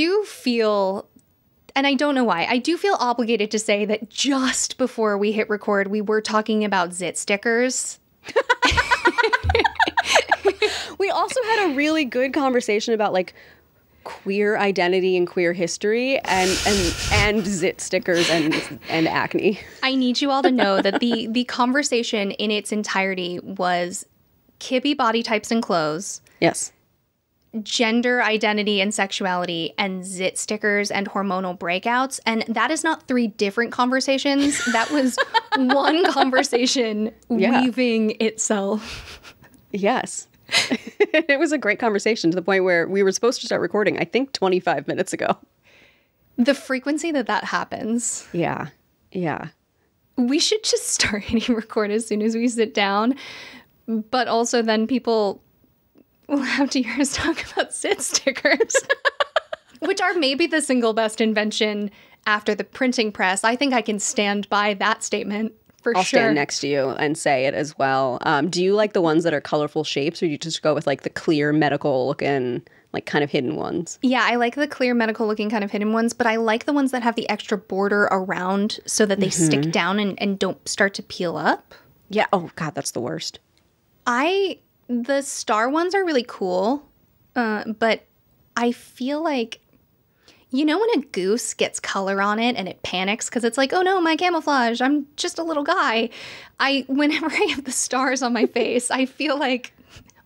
I do feel, and I don't know why, I do feel obligated to say that just before we hit record, we were talking about zit stickers. we also had a really good conversation about like queer identity and queer history and and and zit stickers and and acne. I need you all to know that the the conversation in its entirety was Kibbe body types and clothes, Yes. Gender identity and sexuality, and zit stickers and hormonal breakouts. And that is not three different conversations. That was one conversation Yeah. weaving itself. Yes. it was a great conversation to the point where we were supposed to start recording, I think 25 minutes ago. The frequency that that happens. Yeah. Yeah. we should just start hitting record as soon as we sit down. But also, then people will have to hear us talk about sit stickers, which are maybe the single best invention after the printing press. I think I can stand by that statement for I'll sure. stand next to you and say it as well. Um, do you like the ones that are colorful shapes or do you just go with like the clear medical looking, like kind of hidden ones? Yeah, I like the clear medical looking kind of hidden ones, but I like the ones that have the extra border around so that they stick down and, and don't start to peel up. Yeah. Oh, God, that's the worst. I the star ones are really cool, uh, but I feel like you know when a goose gets color on it and it panics because it's like, oh no, my camouflage, I'm just a little guy. I whenever I have the stars on my face, I feel like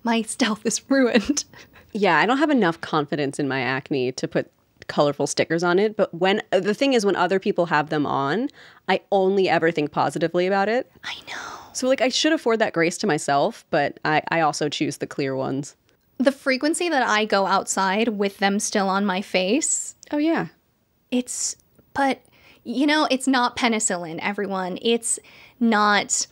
my stealth is ruined. Yeah, I don't have enough confidence in my acne to put colorful stickers on it. But when the thing is, when other people have them on, I only ever think positively about it. I know. So, like, I should afford that grace to myself, but I, I also choose the clear ones. The frequency that I go outside with them still on my face, Oh, yeah. it's but you know it's not penicillin everyone it's not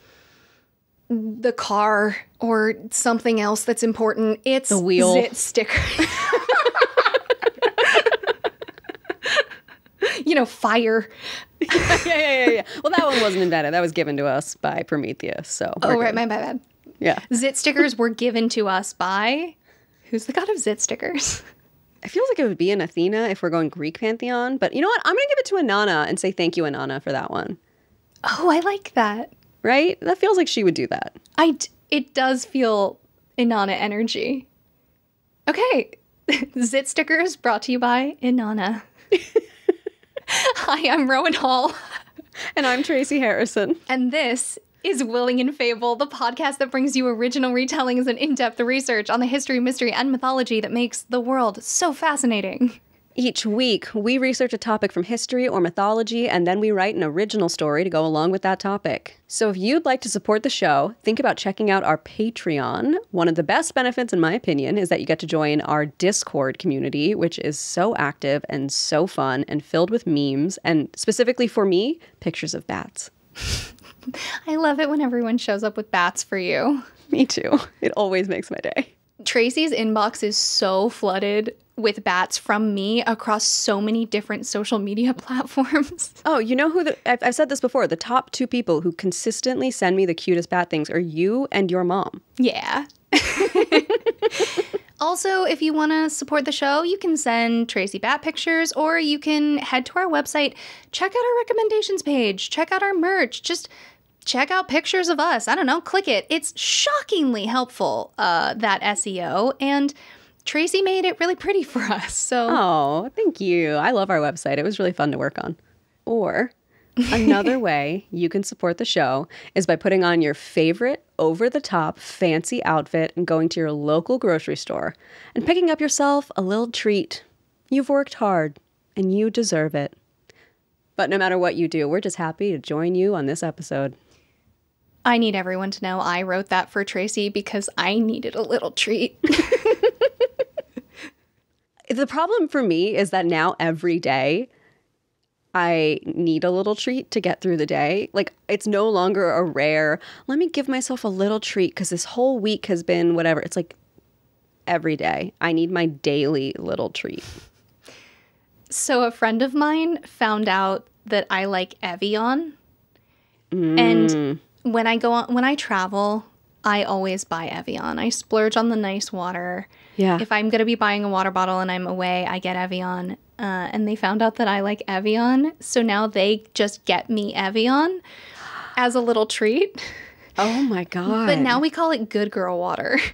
the car or something else that's important it's The wheel. sticker you know fire yeah, yeah, yeah, yeah. Well, that one wasn't invented. That was given to us by Prometheus. So, oh right good. my bad, yeah. zit stickers were given to us by who's the god of zit stickers It feels like it would be an Athena if we're going Greek pantheon. But you know what? I'm going to give it to Inanna and say thank you, Inanna, for that one. oh i like that Right? That feels like she would do that. I d- it does feel Inanna energy. Okay, Zit stickers brought to you by Inanna. Hi, I'm Rowan Hall, And I'm Tracy Harrison. and this is Willing and Fable, the podcast that brings you original retellings and in-depth research on the history, mystery, and mythology that makes the world so fascinating. Each week, we research a topic from history or mythology, and then we write an original story to go along with that topic. So if you'd like to support the show, think about checking out our Patreon. One of the best benefits, in my opinion, is that you get to join our Discord community, which is so active and so fun and filled with memes, and specifically for me, pictures of bats. I love it when everyone shows up with bats for you. Me too. It always makes my day. Tracy's inbox is so flooded with bats from me across so many different social media platforms. Oh, you know who the, I've, I've said this before. The top two people who consistently send me the cutest bat things are you and your mom. Yeah. also, if you want to support the show, you can send Tracy Bat pictures or you can head to our website, check out our recommendations page, check out our merch, just check out pictures of us. I don't know, click it. It's shockingly helpful, uh, that SEO. And Tracy made it really pretty for us. So, Oh, thank you. I love our website. It was really fun to work on. Or another way you can support the show is by putting on your favorite over the top fancy outfit and going to your local grocery store and picking up yourself a little treat. You've worked hard and you deserve it. But no matter what you do, we're just happy to join you on this episode. I need everyone to know I wrote that for Tracy because I needed a little treat. The problem for me is that now every day I need a little treat to get through the day. Like it's no longer a rare, let me give myself a little treat because this whole week has been whatever. It's like every day I need my daily little treat. So a friend of mine found out that I like Evian. And mm. When I go on when I travel I always buy Evian. I splurge on the nice water. Yeah. If I'm going to be buying a water bottle and I'm away, I get Evian. Uh, and they found out that I like Evian. So now they just get me Evian as a little treat. oh my god. But now we call it good girl water.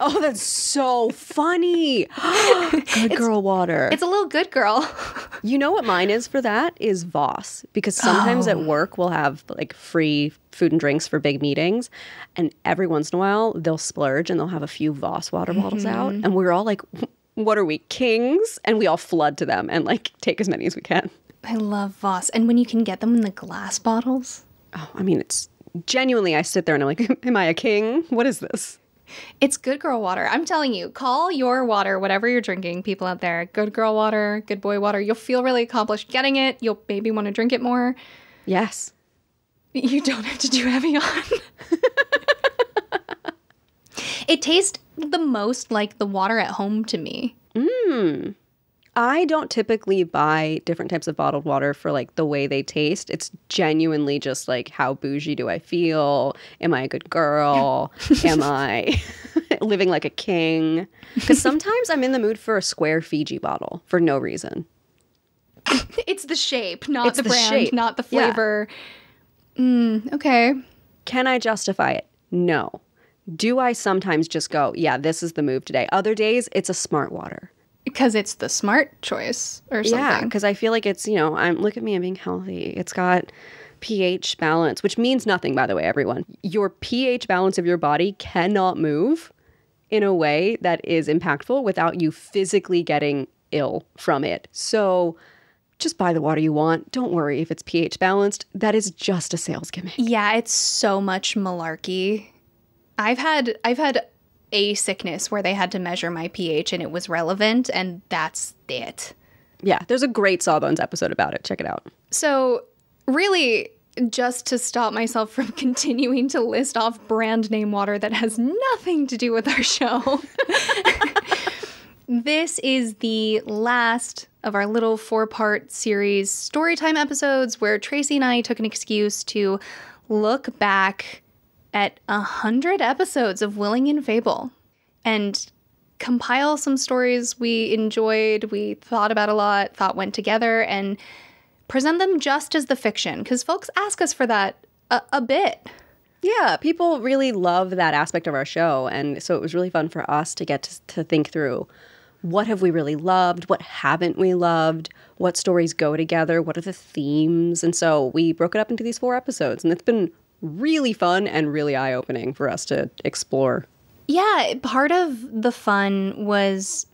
Oh, that's so funny. Good girl water. It's a little good girl. You know what mine is for that is Voss because sometimes at work we'll have like free food and drinks for big meetings, and every once in a while they'll splurge and they'll have a few Voss water bottles out, mm-hmm. and we're all like, "What are we kings?" And we all flood to them and like take as many as we can. I love Voss. And when you can get them in the glass bottles, Oh, I mean, it's genuinely. I sit there and I'm like, "Am I a king? What is this?" it's good girl water. I'm telling you, call your water, whatever you're drinking, people out there, good girl water, good boy water. You'll feel really accomplished getting it. You'll maybe want to drink it more. Yes. You don't have to do Evian. it tastes the most like the water at home to me. Mm. I don't typically buy different types of bottled water for like the way they taste. It's genuinely just like how bougie do I feel? Am I a good girl? Am I living like a king? Because sometimes I'm in the mood for a square Fiji bottle for no reason. It's the shape, not It's the the brand, shape. not the Yeah. flavor. Mm, okay. Can I justify it? No. Do I sometimes just go, yeah, this is the move today? Other days, it's a smart water. Because it's the smart choice or something. Yeah, because I feel like it's, you know, I'm look at me, I'm being healthy. It's got pH balance, which means nothing, by the way, everyone. Your pH balance of your body cannot move in a way that is impactful without you physically getting ill from it. So just buy the water you want. Don't worry if it's pH balanced. That is just a sales gimmick. Yeah, it's so much malarkey. I've had I've had a sickness where they had to measure my pH and it was relevant and that's it. Yeah, there's a great Sawbones episode about it. Check it out. So, really just to stop myself from continuing to list off brand name water that has nothing to do with our show. this is the last of our little four part series storytime episodes where Tracy and I took an excuse to look back at a hundred episodes of Willing and Fable and compile some stories we enjoyed, we thought about a lot, thought went together, and present them just as the fiction because folks ask us for that a, a bit. Yeah, people really love that aspect of our show. And so it was really fun for us to get to, to think through what have we really loved? What haven't we loved? What stories go together? What are the themes? And so we broke it up into these four episodes. And it's been really fun and really eye opening for us to explore. Yeah, part of the fun was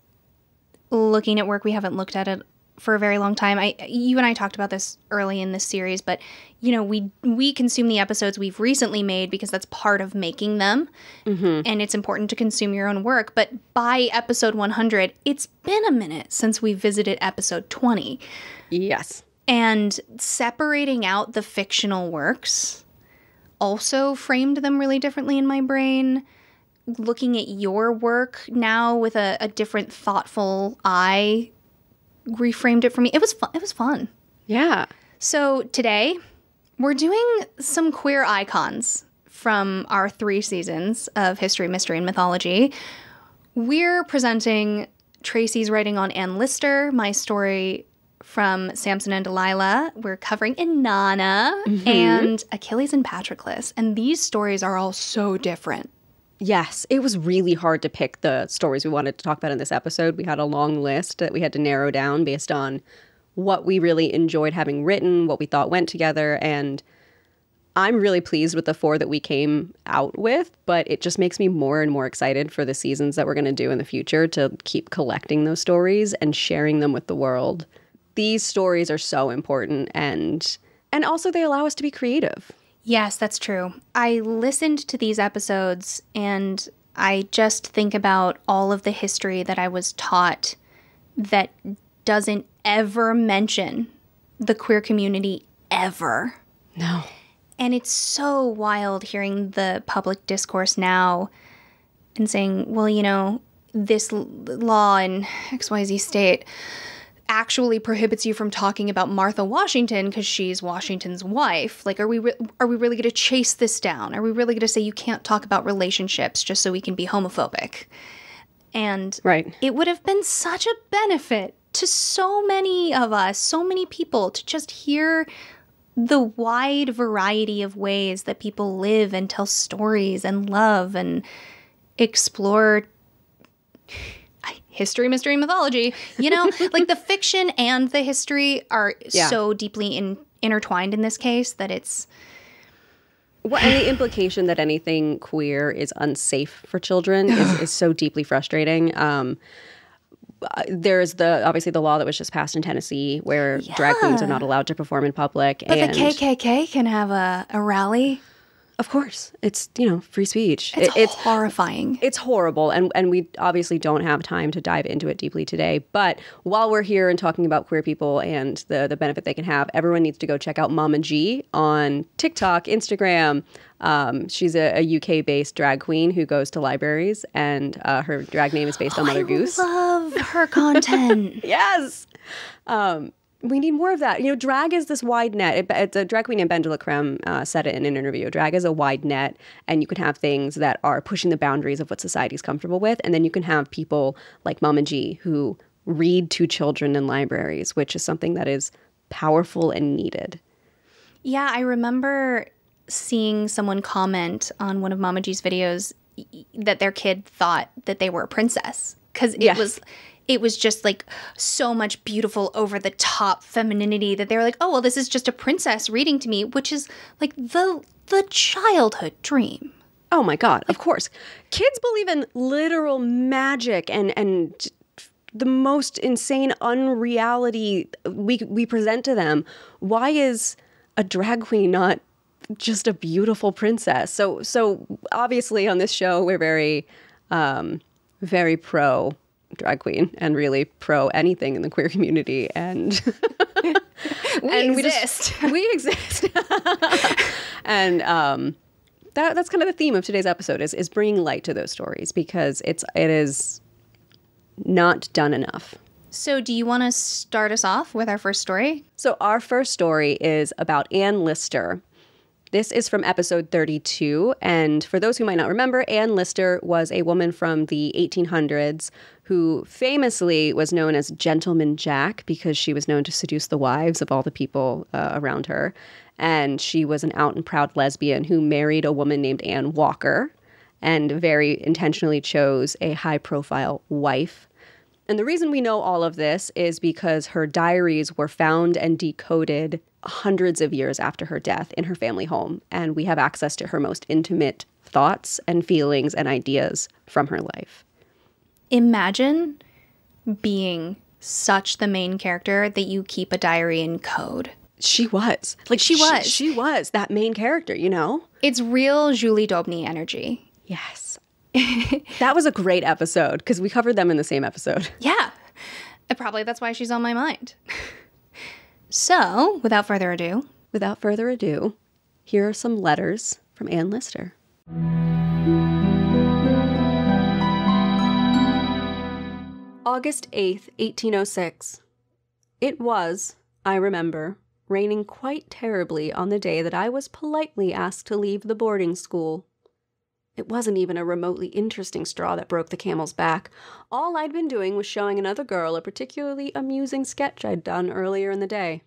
looking at work we haven't looked at it for a very long time. I you and I talked about this early in this series, but you know, we we consume the episodes we've recently made because that's part of making them. Mm-hmm. And it's important to consume your own work, but by episode 100, it's been a minute since we visited episode 20. Yes. And separating out the fictional works also framed them really differently in my brain. Looking at your work now with a, a different thoughtful eye reframed it for me. It was fun. It was fun. Yeah. So today we're doing some queer icons from our three seasons of history, mystery, and mythology. We're presenting Tracy's writing on Anne Lister, my story from Samson and Delilah. We're covering Inanna mm-hmm. and Achilles and Patroclus. And these stories are all so different. Yes, it was really hard to pick the stories we wanted to talk about in this episode. We had a long list that we had to narrow down based on what we really enjoyed having written, what we thought went together, and I'm really pleased with the four that we came out with, but it just makes me more and more excited for the seasons that we're going to do in the future to keep collecting those stories and sharing them with the world. These stories are so important and and also they allow us to be creative. Yes, that's true. I listened to these episodes and I just think about all of the history that I was taught that doesn't ever mention the queer community ever. No. And it's so wild hearing the public discourse now and saying, well, you know, this l- law in XYZ state actually prohibits you from talking about Martha Washington because she's Washington's wife. Like, are we re- are we really going to chase this down? Are we really going to say you can't talk about relationships just so we can be homophobic? And Right. it would have been such a benefit to so many of us, so many people, to just hear the wide variety of ways that people live and tell stories and love and explore history, mystery, mythology. You know, like the fiction and the history are Yeah. so deeply in, intertwined in this case that it's Well, and the implication that anything queer is unsafe for children is, is so deeply frustrating. Um, uh, there's the obviously the law that was just passed in Tennessee where drag queens are not allowed to perform in public. but the KKK can have a, a rally. Of course, it's you know free speech. It's, It- it's horrifying. it's horrible and and we obviously don't have time to dive into it deeply today but while we're here and talking about queer people and the the benefit they can have everyone needs to go check out mama g on tiktok instagram um, she's a, a uk based drag queen who goes to libraries and uh, her drag name is based on mother Goose. I goose love her content. yes um, we need more of that. You know, drag is this wide net. It, it's a drag queen named BenDeLaCreme uh, said it in an interview. Drag is a wide net, and you can have things that are pushing the boundaries of what society's comfortable with, and then you can have people like Mama G who read to children in libraries, which is something that is powerful and needed. Yeah, I remember seeing someone comment on one of Mama G's videos that their kid thought that they were a princess because it Yeah. was it was just like so much beautiful over the top femininity that they were like, "Oh, well this is just a princess reading to me," which is like the the childhood dream. Oh my god, of course. Kids believe in literal magic and and the most insane unreality we we present to them. Why is a drag queen not just a beautiful princess? So so obviously on this show we're very um very pro drag queen and really pro anything in the queer community and We and we exist. we exist and um that that's kind of the theme of today's episode is is bringing light to those stories because it's it is not done enough so, do you want to start us off with our first story? so our first story is about anne lister this is from episode 32 and for those who might not remember anne lister was a woman from the 1800s who famously was known as gentleman jack because she was known to seduce the wives of all the people uh, around her. And she was an out and proud lesbian who married a woman named anne walker and very intentionally chose a high profile wife and the reason we know all of this is because her diaries were found and decoded hundreds of years after her death in her family home. And we have access to her most intimate thoughts and feelings and ideas from her life. Imagine being such the main character that you keep a diary in code. She was. Like She was. She, was that main character, you know? It's real Julie d'Aubigny energy. Yes. that was a great episode because we covered them in the same episode. Yeah. Uh, Probably that's why she's on my mind. so, without further ado, Without further ado, here are some letters from Anne Lister. August 8th, 1806. It was, I remember, raining quite terribly on the day that I was politely asked to leave the boarding school. It wasn't even a remotely interesting straw that broke the camel's back. All I'd been doing was showing another girl a particularly amusing sketch I'd done earlier in the day.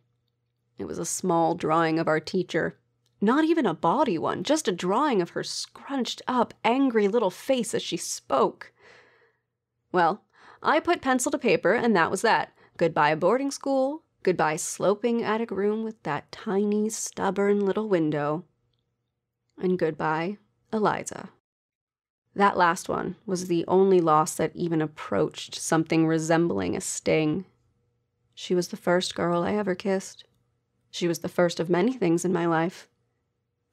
It was a small drawing of our teacher. Not even a bawdy one, just a drawing of her scrunched up, angry little face as she spoke. Well, I put pencil to paper, and that was that. Goodbye, boarding school. Goodbye, sloping attic room with that tiny, stubborn little window. And goodbye, Eliza. That last one was the only loss that even approached something resembling a sting. She was the first girl I ever kissed. She was the first of many things in my life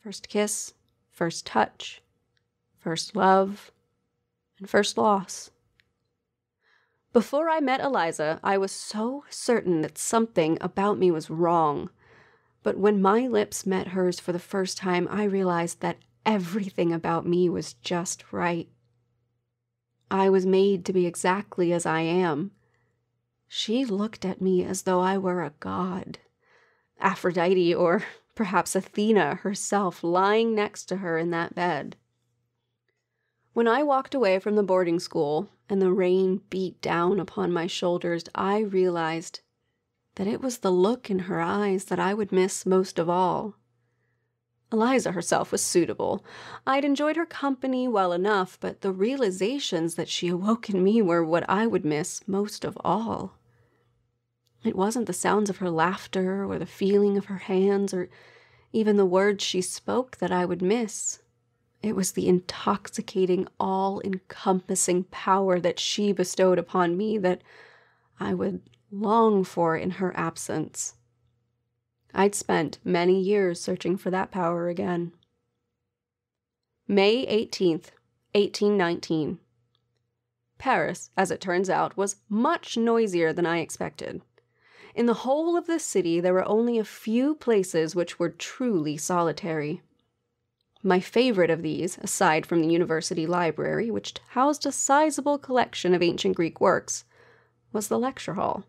first kiss, first touch, first love, and first loss. Before I met Eliza, I was so certain that something about me was wrong. But when my lips met hers for the first time, I realized that everything about me was just right. I was made to be exactly as I am. She looked at me as though I were a god. Aphrodite, or perhaps Athena herself, lying next to her in that bed. When I walked away from the boarding school and the rain beat down upon my shoulders, I realized that it was the look in her eyes that I would miss most of all. Eliza herself was suitable. I'd enjoyed her company well enough, but the realizations that she awoke in me were what I would miss most of all. It wasn't the sounds of her laughter or the feeling of her hands or even the words she spoke that I would miss. It was the intoxicating, all encompassing power that she bestowed upon me that I would long for in her absence. I'd spent many years searching for that power again. May 18th, 1819. Paris, as it turns out, was much noisier than I expected. In the whole of the city, there were only a few places which were truly solitary. My favorite of these, aside from the university library, which housed a sizable collection of ancient Greek works, was the lecture hall.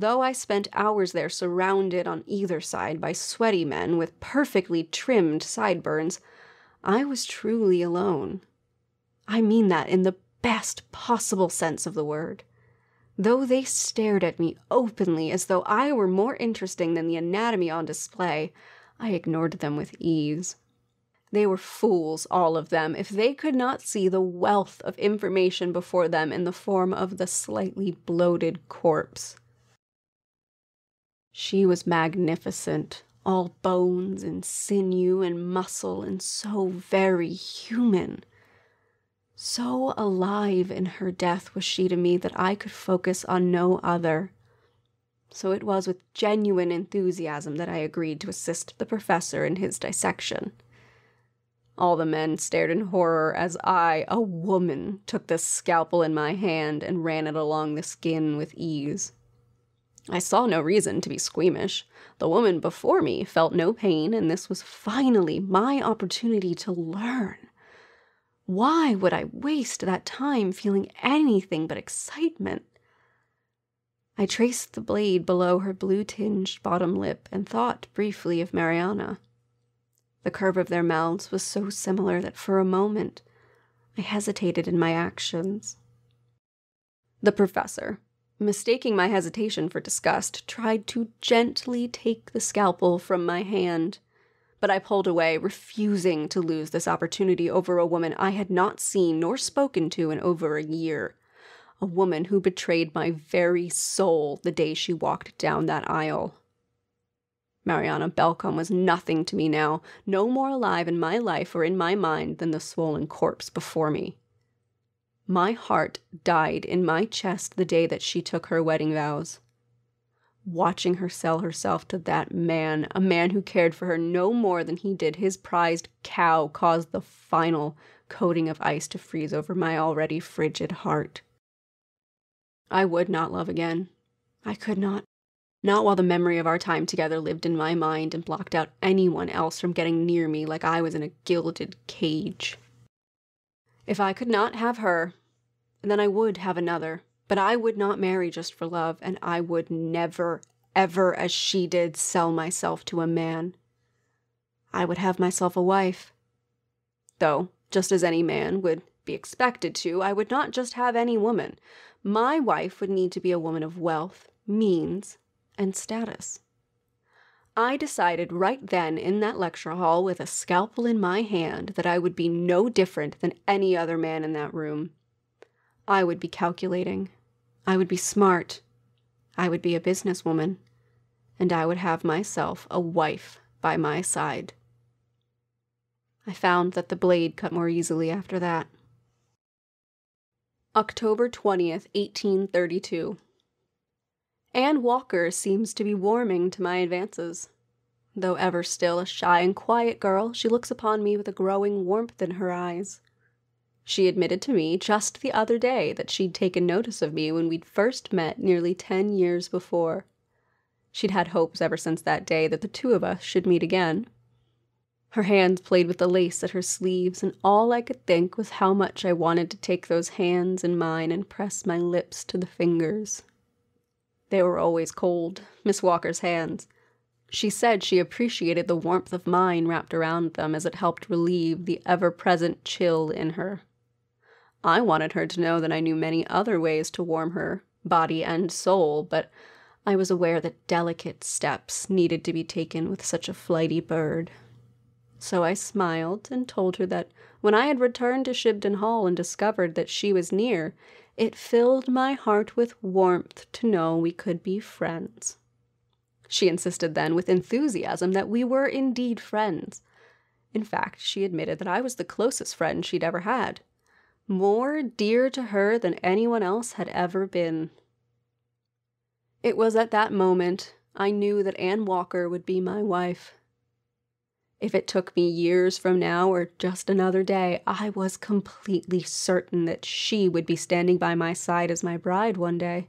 Though I spent hours there surrounded on either side by sweaty men with perfectly trimmed sideburns, I was truly alone. I mean that in the best possible sense of the word. Though they stared at me openly as though I were more interesting than the anatomy on display, I ignored them with ease. They were fools, all of them, if they could not see the wealth of information before them in the form of the slightly bloated corpse. She was magnificent, all bones and sinew and muscle, and so very human. So alive in her death was she to me that I could focus on no other. So it was with genuine enthusiasm that I agreed to assist the professor in his dissection. All the men stared in horror as I, a woman, took the scalpel in my hand and ran it along the skin with ease. I saw no reason to be squeamish. The woman before me felt no pain, and this was finally my opportunity to learn. Why would I waste that time feeling anything but excitement? I traced the blade below her blue tinged bottom lip and thought briefly of Mariana. The curve of their mouths was so similar that for a moment I hesitated in my actions. The professor, mistaking my hesitation for disgust, tried to gently take the scalpel from my hand. But I pulled away, refusing to lose this opportunity over a woman I had not seen nor spoken to in over a year. A woman who betrayed my very soul the day she walked down that aisle. Mariana Belcombe was nothing to me now, no more alive in my life or in my mind than the swollen corpse before me. My heart died in my chest the day that she took her wedding vows. Watching her sell herself to that man, a man who cared for her no more than he did his prized cow, caused the final coating of ice to freeze over my already frigid heart. I would not love again. I could not. Not while the memory of our time together lived in my mind and blocked out anyone else from getting near me like I was in a gilded cage. If I could not have her, then I would have another. But I would not marry just for love, and I would never, ever, as she did, sell myself to a man. I would have myself a wife. Though, just as any man would be expected to, I would not just have any woman. My wife would need to be a woman of wealth, means, and status. I decided right then in that lecture hall with a scalpel in my hand that I would be no different than any other man in that room. I would be calculating. I would be smart. I would be a businesswoman. And I would have myself a wife by my side. I found that the blade cut more easily after that. October 20th, 1832. Anne Walker seems to be warming to my advances. Though ever still a shy and quiet girl, she looks upon me with a growing warmth in her eyes. She admitted to me just the other day that she'd taken notice of me when we'd first met nearly ten years before. She'd had hopes ever since that day that the two of us should meet again. Her hands played with the lace at her sleeves, and all I could think was how much I wanted to take those hands in mine and press my lips to the fingers They were always cold, Miss Walker's hands. She said she appreciated the warmth of mine wrapped around them as it helped relieve the ever present chill in her. I wanted her to know that I knew many other ways to warm her, body and soul, but I was aware that delicate steps needed to be taken with such a flighty bird. So I smiled and told her that when I had returned to Shibden Hall and discovered that she was near, it filled my heart with warmth to know we could be friends. She insisted then with enthusiasm that we were indeed friends. In fact, she admitted that I was the closest friend she'd ever had, more dear to her than anyone else had ever been. It was at that moment I knew that Anne Walker would be my wife. If it took me years from now or just another day, I was completely certain that she would be standing by my side as my bride one day.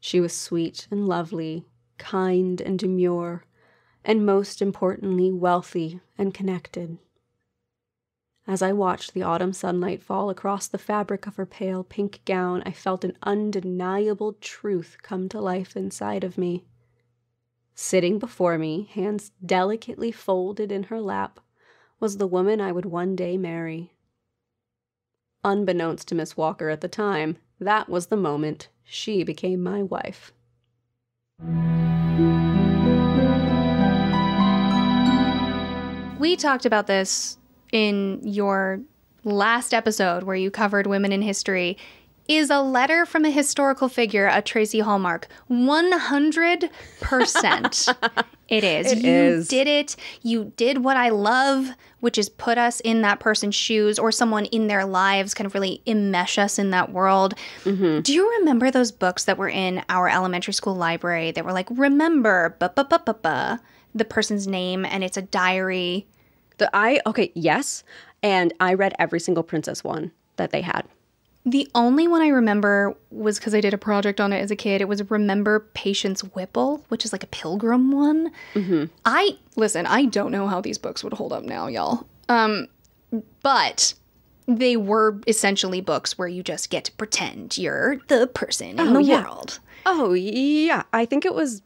She was sweet and lovely, kind and demure, and most importantly, wealthy and connected. As I watched the autumn sunlight fall across the fabric of her pale pink gown, I felt an undeniable truth come to life inside of me. Sitting before me, hands delicately folded in her lap, was the woman I would one day marry. Unbeknownst to Miss Walker at the time, that was the moment she became my wife. We talked about this in your last episode where you covered women in history is a letter from a historical figure a Tracy Hallmark. 100% it is. It you is. did it. You did what I love, which is put us in that person's shoes or someone in their lives, kind of really enmesh us in that world. Mm-hmm. Do you remember those books that were in our elementary school library that were like, remember, ba ba ba ba ba, the person's name, and it's a diary? The I okay, yes, and I read every single princess one that they had. The only one I remember was because I did a project on it as a kid. It was Remember Patience Whipple, which is like a pilgrim one. I listen. I don't know how these books would hold up now, y'all. Um, but they were essentially books where you just get to pretend you're the person in the yeah. world. Oh yeah, I think it was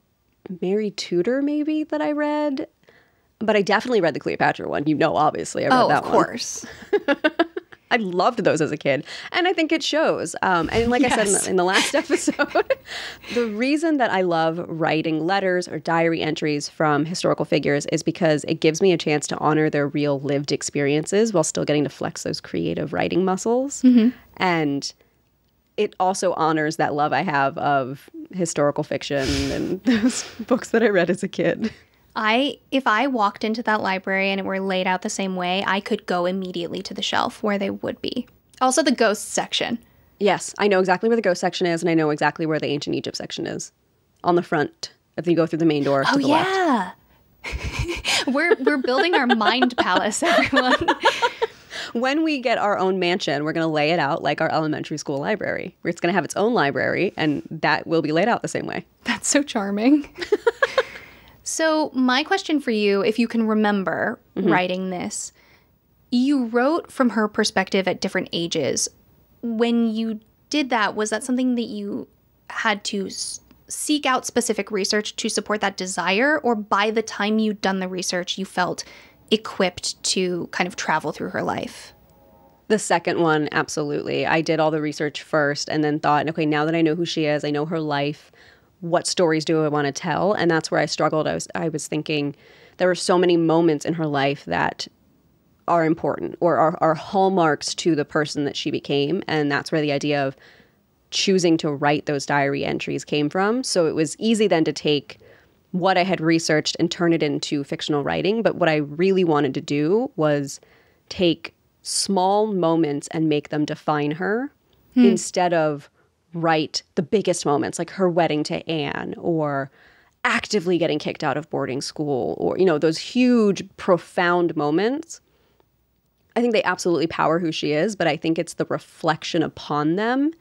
Mary Tudor maybe that I read, but I definitely read the Cleopatra one. You know, obviously I read Oh, that one. of one. I loved those as a kid, and I think it shows. Um, and like I said in the, in the last episode, the reason that I love writing letters or diary entries from historical figures is because it gives me a chance to honor their real lived experiences while still getting to flex those creative writing muscles. And it also honors that love I have of historical fiction and those books that I read as a kid. I if I walked into that library and it were laid out the same way, I could go immediately to the shelf where they would be. Also, the ghost section. Yes, I know exactly where the ghost section is, and I know exactly where the ancient Egypt section is. On the front, if you go through the main door Oh to the left. yeah. we're we're building our mind palace, everyone. When we get our own mansion, we're going to lay it out like our elementary school library. It's going to have its own library, and that will be laid out the same way. That's so charming. so, my question for you, if you can remember mm-hmm. writing this, you wrote from her perspective at different ages. When you did that, was that something that you had to s- seek out specific research to support that desire, or by the time you'd done the research, you felt equipped to kind of travel through her life? The second one, absolutely. I did all the research first and then thought, okay, now that I know who she is, I know her life, what stories do I want to tell? And that's where I struggled. I was I was thinking there were so many moments in her life that are important or are, are hallmarks to the person that she became. And that's where the idea of choosing to write those diary entries came from. So it was easy then to take what I had researched and turn it into fictional writing. But what I really wanted to do was take small moments and make them define her hmm. instead of write the biggest moments like her wedding to Anne or actively getting kicked out of boarding school or you know those huge profound moments I think they absolutely power who she is, but I think it's the reflection upon them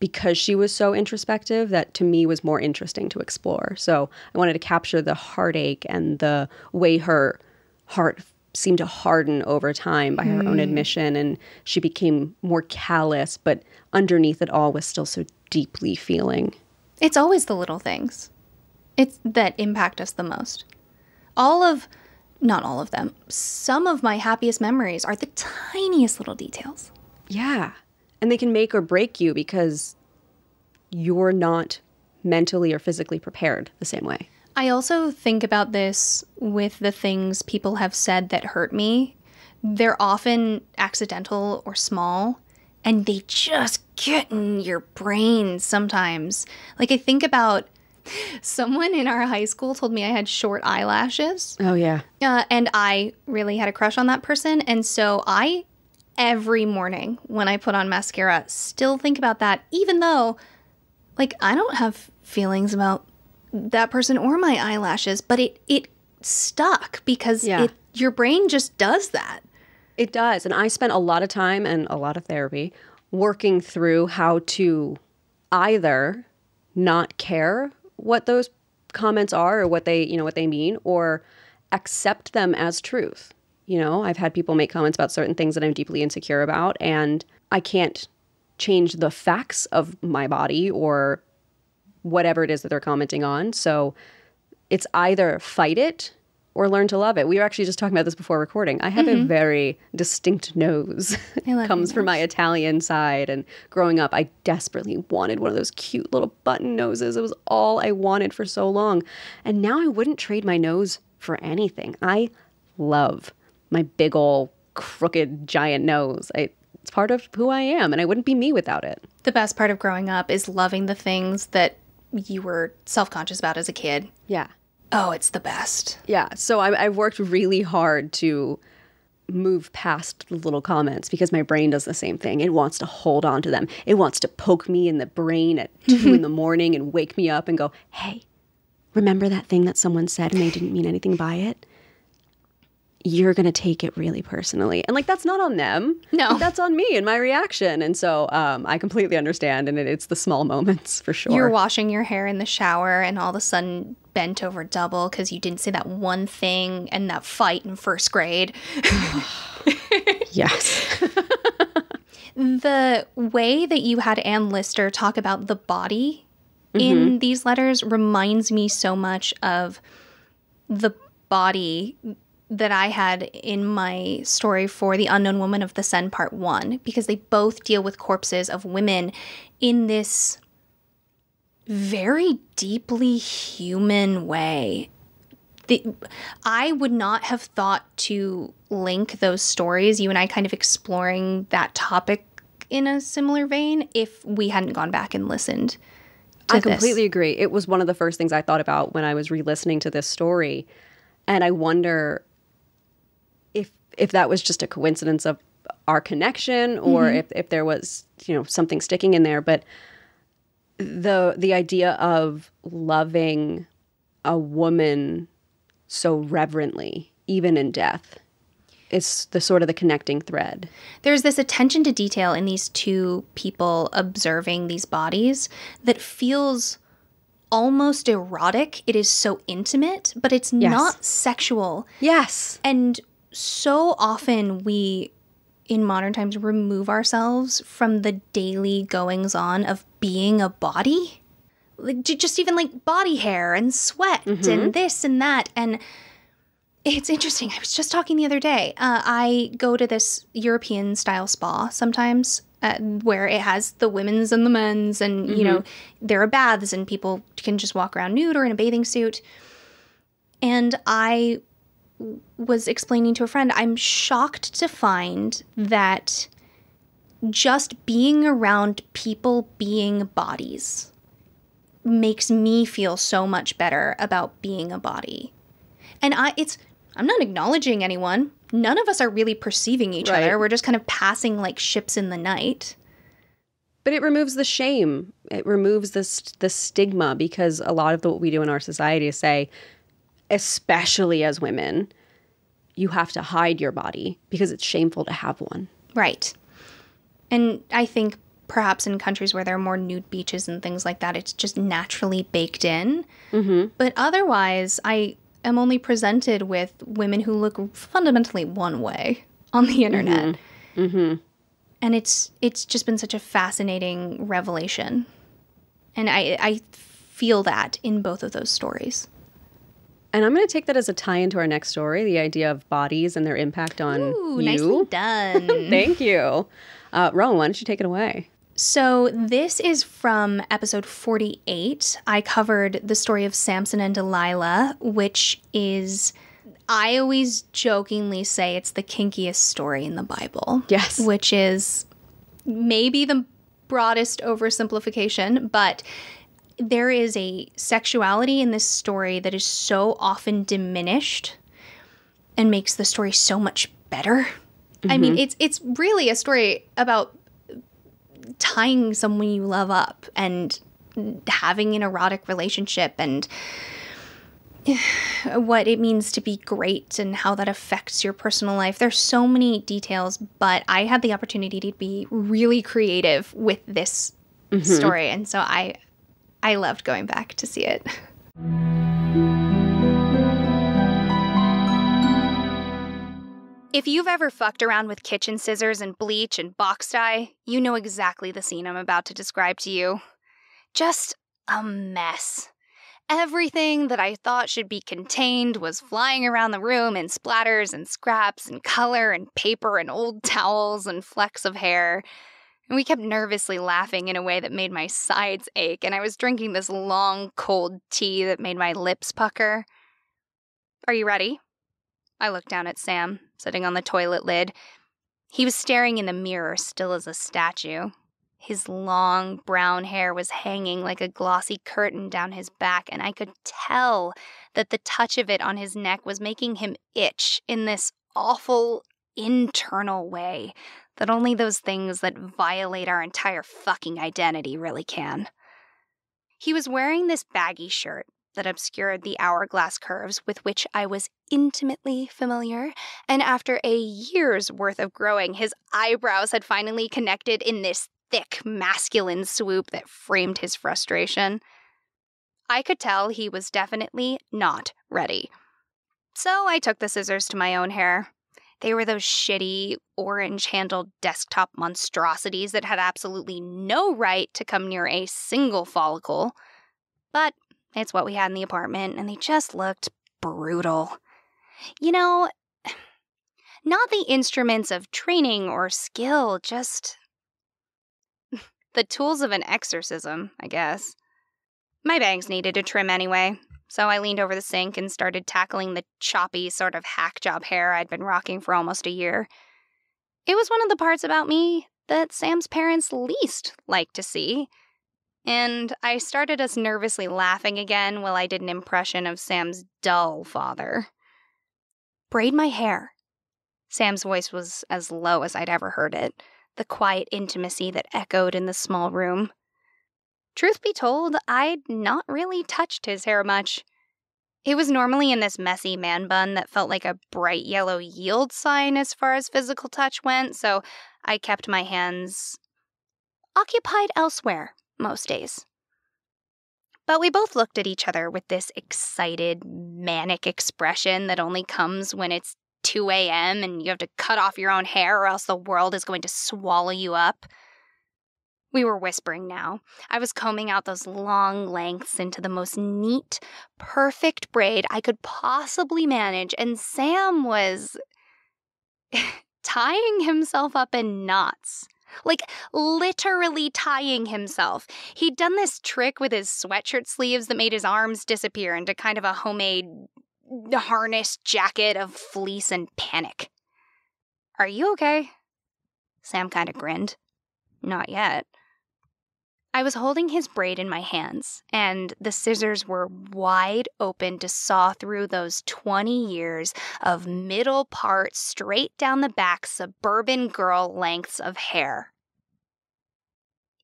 because she was so introspective that to me was more interesting to explore. So I wanted to capture the heartache and the way her heart seemed to harden over time by her own hmm. admission and she became more callous, but underneath it all was still so deeply feeling. It's always the little things. It's that impact us the most. All of not all of them. Some of my happiest memories are the tiniest little details. Yeah. And they can make or break you because you're not mentally or physically prepared the same way. I also think about this with the things people have said that hurt me. They're often accidental or small, and they just get in your brain sometimes. Like, I think about someone in our high school told me I had short eyelashes. Oh, yeah. Uh, and I really had a crush on that person. And so I, every morning when I put on mascara, still think about that, even though, like, I don't have feelings about that person or my eyelashes, but it, it stuck because Yeah. it, your brain just does that. It does. And I spent a lot of time and a lot of therapy working through how to either not care what those comments are or what they, you know, what they mean or accept them as truth. You know, I've had people make comments about certain things that I'm deeply insecure about and I can't change the facts of my body or whatever it is that they're commenting on. So it's either fight it or learn to love it. We were actually just talking about this before recording. I have a mm-hmm. very distinct nose. I love comes from my Italian side. And growing up, I desperately wanted one of those cute little button noses. It was all I wanted for so long. And now I wouldn't trade my nose for anything. I love my big old crooked giant nose. I, it's part of who I am, and I wouldn't be me without it. The best part of growing up is loving the things that you were self conscious about as a kid. Yeah. Oh, it's the best. Yeah. So I, I've worked really hard to move past the little comments because my brain does the same thing. It wants to hold on to them. It wants to poke me in the brain at 2 in the morning and wake me up and go, hey, remember that thing that someone said and they didn't mean anything by it? You're going to take it really personally. And like, that's not on them. No. That's on me and my reaction. And so um, I completely understand. And it, it's the small moments for sure. You're washing your hair in the shower and all of a sudden bent over double because you didn't say that one thing and that fight in first grade. yes. The way that you had Anne Lister talk about the body in these letters reminds me so much of the body that I had in my story for The Unknown Woman of the Seine Part 1 because they both deal with corpses of women in this very deeply human way. The, I would not have thought to link those stories, you and I kind of exploring that topic in a similar vein, if we hadn't gone back and listened. To I this. completely agree. It was one of the first things I thought about when I was re-listening to this story, and I wonder if that was just a coincidence of our connection, or Mm-hmm. if if there was you know something sticking in there. But the the idea of loving a woman so reverently, even in death, is the sort of the connecting thread. There's this attention to detail in these two people observing these bodies that feels almost erotic. It is so intimate, but it's not sexual. Yes. And so often we, in modern times, remove ourselves from the daily goings on of being a body. Like, just even like body hair and sweat and this and that. And it's interesting. I was just talking the other day. Uh, I go to this European style spa sometimes. Uh, where it has the women's and the men's, and you know, there are baths, and people can just walk around nude or in a bathing suit. And I was explaining to a friend, I'm shocked to find that just being around people being bodies makes me feel so much better about being a body. And I it's I'm not acknowledging anyone. None of us are really perceiving each Right. other. We're just kind of passing like ships in the night. But it removes the shame. It removes this the stigma because a lot of the, what we do in our society is say, especially as women, you have to hide your body because it's shameful to have one. Right. And I think perhaps in countries where there are more nude beaches and things like that, it's just naturally baked in. Mm-hmm. But otherwise, I am only presented with women who look fundamentally one way on the internet. Mm-hmm. And it's it's just been such a fascinating revelation. And I I feel that in both of those stories. And I'm going to take that as a tie into our next story the idea of bodies and their impact on Ooh, you. nicely done. Thank you. Uh, Rowan, why don't you take it away? So, this is from episode 48. I covered the story of Samson and Delilah, which is, I always jokingly say it's the kinkiest story in the Bible. Yes. Which is maybe the broadest oversimplification, but there is a sexuality in this story that is so often diminished and makes the story so much better. I mean, mm-hmm. it's it's really a story about tying someone you love up and having an erotic relationship and what it means to be great and how that affects your personal life. There's so many details, but I had the opportunity to be really creative with this mm-hmm. story and so I I loved going back to see it. If you've ever fucked around with kitchen scissors and bleach and box dye, you know exactly the scene I'm about to describe to you. Just a mess. Everything that I thought should be contained was flying around the room in splatters and scraps and color and paper and old towels and flecks of hair. And we kept nervously laughing in a way that made my sides ache, and I was drinking this long, cold tea that made my lips pucker. Are you ready? I looked down at Sam, sitting on the toilet lid. He was staring in the mirror, still as a statue. His long brown hair was hanging like a glossy curtain down his back, and I could tell that the touch of it on his neck was making him itch in this awful internal way that only those things that violate our entire fucking identity really can. He was wearing this baggy shirt that obscured the hourglass curves with which I was intimately familiar, and after a year's worth of growing, his eyebrows had finally connected in this thick masculine swoop that framed his frustration. I could tell he was definitely not ready. So I took the scissors to my own hair. They were those shitty, orange handled desktop monstrosities that had absolutely no right to come near a single follicle. But it's what we had in the apartment, and they just looked brutal. You know, not the instruments of training or skill, just the tools of an exorcism, I guess. My bangs needed a trim anyway, so I leaned over the sink and started tackling the choppy, sort of hack job hair I'd been rocking for almost a year. It was one of the parts about me that Sam's parents least liked to see. And I started us nervously laughing again while I did an impression of Sam's dull father. Braid my hair. Sam's voice was as low as I'd ever heard it, the quiet intimacy that echoed in the small room. Truth be told, I'd not really touched his hair much. It was normally in this messy man bun that felt like a bright yellow yield sign as far as physical touch went, so I kept my hands occupied elsewhere most days. But we both looked at each other with this excited, manic expression that only comes when it's 2 a.m. and you have to cut off your own hair or else the world is going to swallow you up. We were whispering now. I was combing out those long lengths into the most neat, perfect braid I could possibly manage, and Sam was tying himself up in knots. Like literally tying himself. He'd done this trick with his sweatshirt sleeves that made his arms disappear into kind of a homemade harness jacket of fleece and panic. Are you okay? Sam kind of grinned. Not yet. I was holding his braid in my hands, and the scissors were wide open to saw through those 20 years of middle part, straight down the back, suburban girl lengths of hair.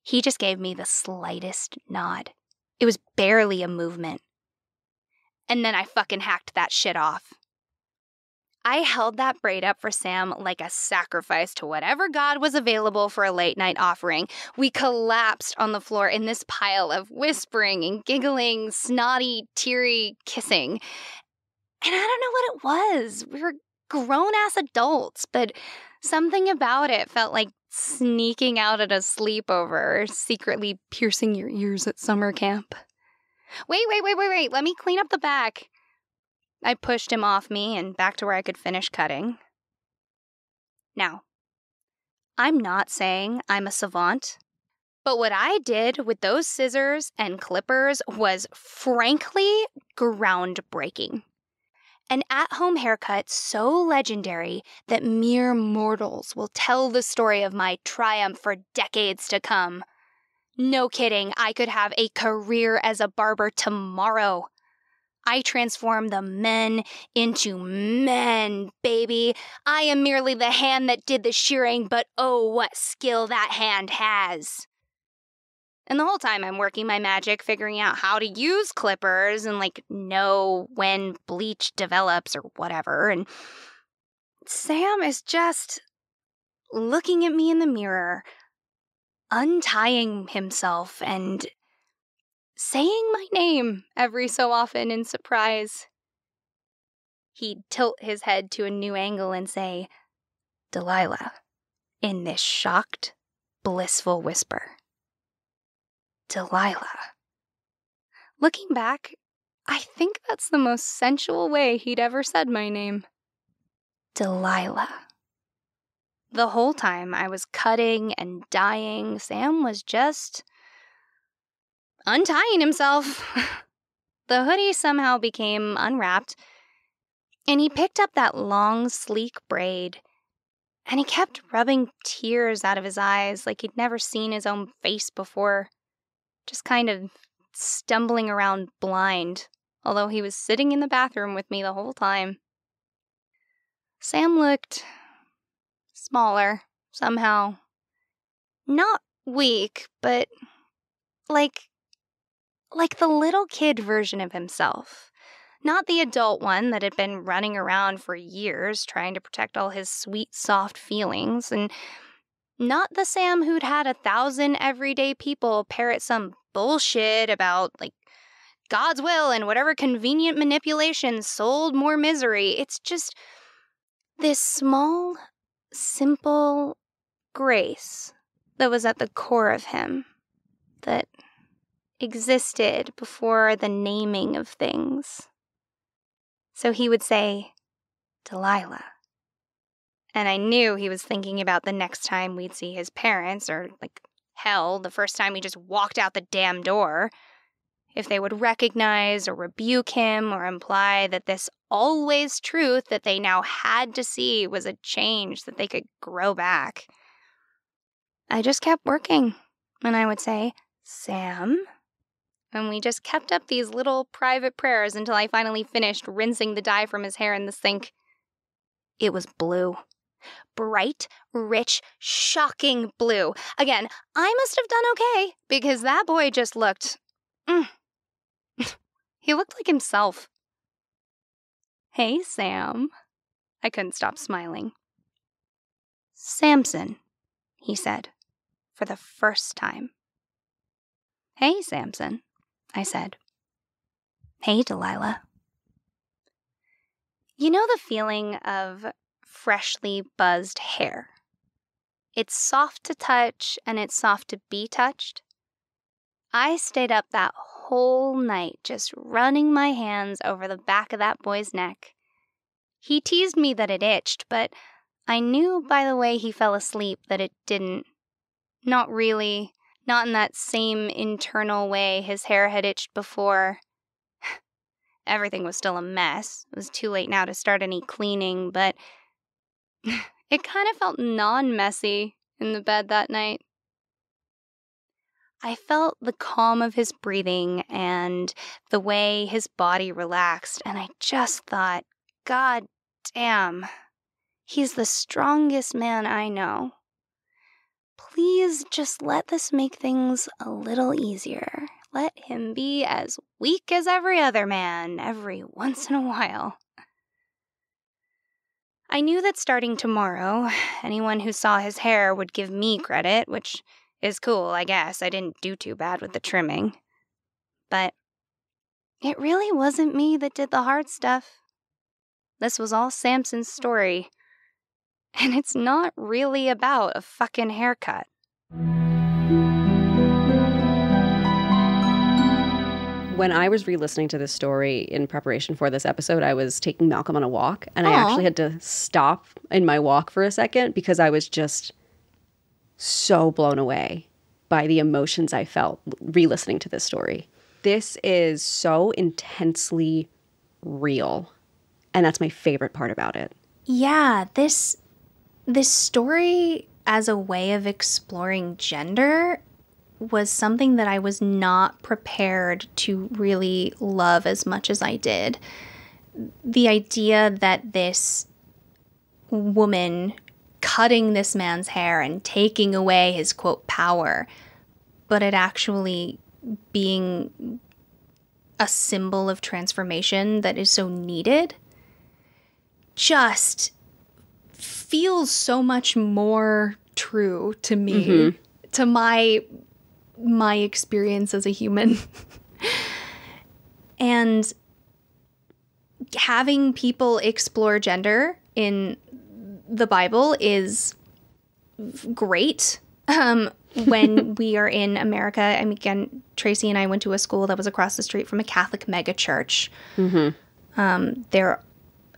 He just gave me the slightest nod. It was barely a movement. And then I fucking hacked that shit off. I held that braid up for Sam like a sacrifice to whatever God was available for a late night offering. We collapsed on the floor in this pile of whispering and giggling, snotty, teary kissing. And I don't know what it was. We were grown ass adults, but something about it felt like sneaking out at a sleepover or secretly piercing your ears at summer camp. Wait, wait, wait, wait, wait. Let me clean up the back. I pushed him off me and back to where I could finish cutting. Now, I'm not saying I'm a savant, but what I did with those scissors and clippers was frankly groundbreaking. An at home haircut so legendary that mere mortals will tell the story of my triumph for decades to come. No kidding, I could have a career as a barber tomorrow. I transform the men into men, baby. I am merely the hand that did the shearing, but oh, what skill that hand has. And the whole time I'm working my magic, figuring out how to use clippers and like know when bleach develops or whatever. And Sam is just looking at me in the mirror, untying himself and saying my name every so often in surprise. He'd tilt his head to a new angle and say, Delilah, in this shocked, blissful whisper. Delilah. Looking back, I think that's the most sensual way he'd ever said my name. Delilah. The whole time I was cutting and dyeing, Sam was just untying himself. the hoodie somehow became unwrapped, and he picked up that long, sleek braid, and he kept rubbing tears out of his eyes like he'd never seen his own face before just kind of stumbling around blind, although he was sitting in the bathroom with me the whole time. Sam looked smaller, somehow. Not weak, but like like the little kid version of himself. Not the adult one that had been running around for years trying to protect all his sweet, soft feelings, and not the Sam who'd had a thousand everyday people parrot some bullshit about, like, God's will and whatever convenient manipulation sold more misery. It's just this small, simple grace that was at the core of him that existed before the naming of things. So he would say, Delilah. And I knew he was thinking about the next time we'd see his parents, or like hell, the first time he just walked out the damn door. If they would recognize or rebuke him or imply that this always truth that they now had to see was a change that they could grow back. I just kept working, and I would say, Sam? And we just kept up these little private prayers until I finally finished rinsing the dye from his hair in the sink. It was blue bright, rich, shocking blue. Again, I must have done okay because that boy just looked. Mm. he looked like himself. Hey, Sam. I couldn't stop smiling. Samson, he said, for the first time. Hey, Samson, I said. Hey, Delilah. You know the feeling of freshly buzzed hair. It's soft to touch and it's soft to be touched. I stayed up that whole night just running my hands over the back of that boy's neck. He teased me that it itched, but I knew by the way he fell asleep that it didn't. Not really, not in that same internal way his hair had itched before. Everything was still a mess. It was too late now to start any cleaning, but it kind of felt non messy in the bed that night. I felt the calm of his breathing and the way his body relaxed, and I just thought, God damn, he's the strongest man I know. Please just let this make things a little easier. Let him be as weak as every other man every once in a while. I knew that starting tomorrow, anyone who saw his hair would give me credit, which is cool, I guess. I didn't do too bad with the trimming. But it really wasn't me that did the hard stuff. This was all Samson's story. And it's not really about a fucking haircut. when I was re listening to this story in preparation for this episode, I was taking Malcolm on a walk and I actually had to stop in my walk for a second because I was just so blown away by the emotions I felt re listening to this story. This is so intensely real. And that's my favorite part about it. Yeah, this this story as a way of exploring gender was something that I was not prepared to really love as much as I did. The idea that this woman cutting this man's hair and taking away his quote power, but it actually being a symbol of transformation that is so needed just feels so much more true to me to my my experience as a human. And having people explore gender in the bible is great. Um, when we are in america i mean again tracy and i went to a school that was across the street from a catholic megachurch um, there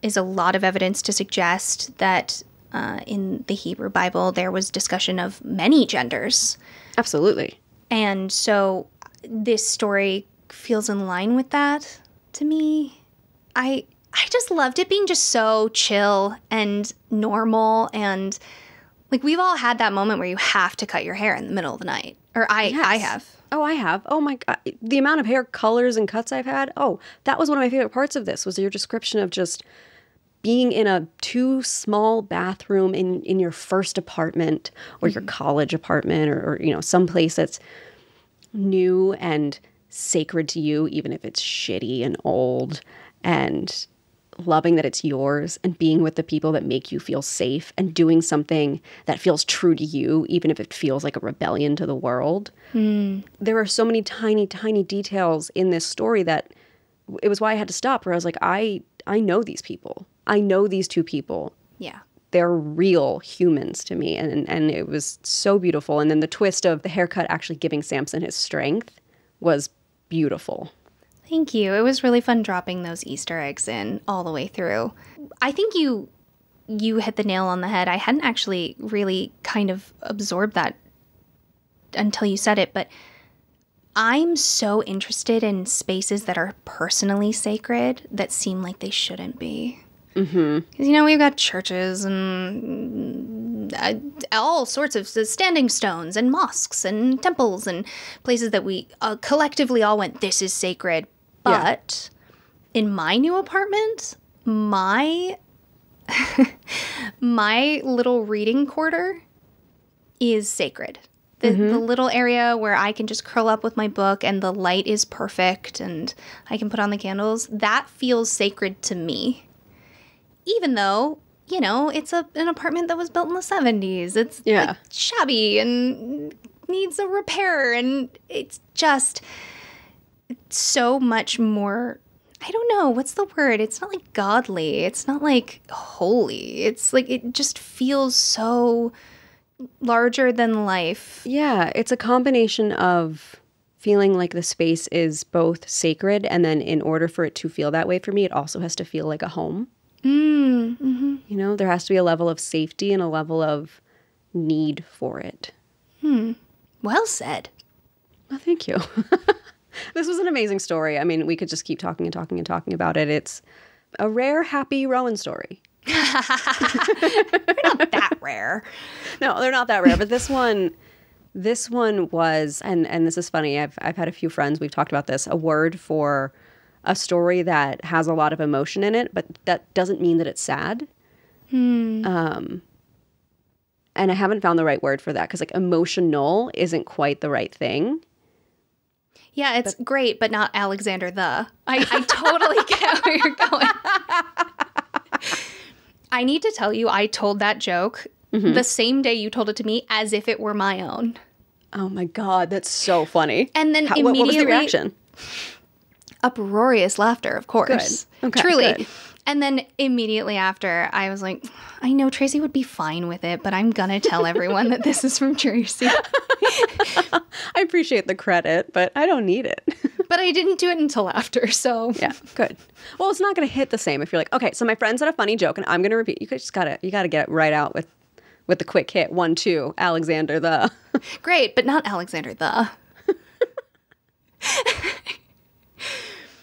is a lot of evidence to suggest that uh, in the Hebrew Bible there was discussion of many genders. Absolutely. And so this story feels in line with that to me. I I just loved it being just so chill and normal and like we've all had that moment where you have to cut your hair in the middle of the night. Or I I have. Oh, I have. Oh my god, the amount of hair colors and cuts I've had. Oh, that was one of my favorite parts of this. Was your description of just being in a too small bathroom in in your first apartment or your mm-hmm. college apartment or, or you know some place that's new and sacred to you, even if it's shitty and old, and loving that it's yours and being with the people that make you feel safe and doing something that feels true to you, even if it feels like a rebellion to the world. Mm. There are so many tiny, tiny details in this story that it was why I had to stop. Where I was like, I, I know these people. I know these two people Yeah. they're real humans to me and and it was so beautiful and then the twist of the haircut actually giving Samson his strength was beautiful. Thank you. It was really fun dropping those Easter eggs in all the way through. I think you you hit the nail on the head. I hadn't actually really kind of absorbed that until you said it, but I'm so interested in spaces that are personally sacred that seem like they shouldn't be. Because, you know, we've got churches and uh, all sorts of standing stones and mosques and temples and places that we uh, collectively all went, this is sacred. Yeah. But in my new apartment, my my little reading quarter is sacred. The, the little area where I can just curl up with my book and the light is perfect and I can put on the candles, that feels sacred to me even though you know it's a an apartment that was built in the 70s it's Yeah. like, shabby and needs a repair and it's just so much more i don't know what's the word? It's not like godly. It's not like holy. It's like it just feels so larger than life. Yeah, it's a combination of feeling like the space is both sacred and then in order for it to feel that way for me it also has to feel like a home. Mm, hmm You know, there has to be a level of safety and a level of need for it. well said Well, thank you. this was an amazing story. I mean, we could just keep talking and talking and talking about it. It's a rare, happy Rowan story. they're not that rare No, they're not that rare, but this one, this one was, and and this is funny. I've I've had a few friends. We've talked about this. A word for a story that has a lot of emotion in it, but that doesn't mean that it's sad. Um, and I haven't found the right word for that because like emotional isn't quite the right thing. Yeah, it's great, but not Alexander the. I, I totally get where you're going. I need to tell you, I told that joke the same day you told it to me as if it were my own. Oh my god, that's so funny. And then How- what, what was the immediately- reaction? Uproarious laughter, of course. Okay, Truly. good. And then immediately after, I was like, I know Tracy would be fine with it, but I'm going to tell everyone that this is from Tracy. I appreciate the credit, but I don't need it. but I didn't do it until after. So Yeah, good. Well, it's not going to hit the same if you're like, okay, so my friend said a funny joke, and I'm going to repeat. You just gotta, you gotta get it right out with, with the quick hit. One, two. Alexander the. great, but not Alexander the.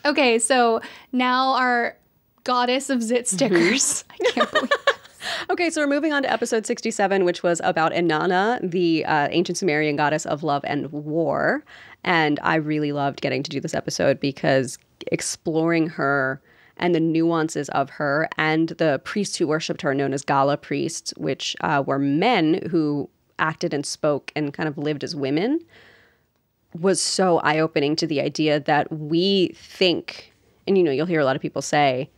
Okay, so now our goddess of zit stickers. I can't believe. Okay, so we're moving on to episode 67, which was about Inanna, the uh, ancient Sumerian goddess of love and war. And I really loved getting to do this episode because exploring her and the nuances of her and the priests who worshipped her, known as Gala priests, which uh, were men who acted and spoke and kind of lived as women, was so eye opening to the idea that we think, and you know, you'll hear a lot of people say,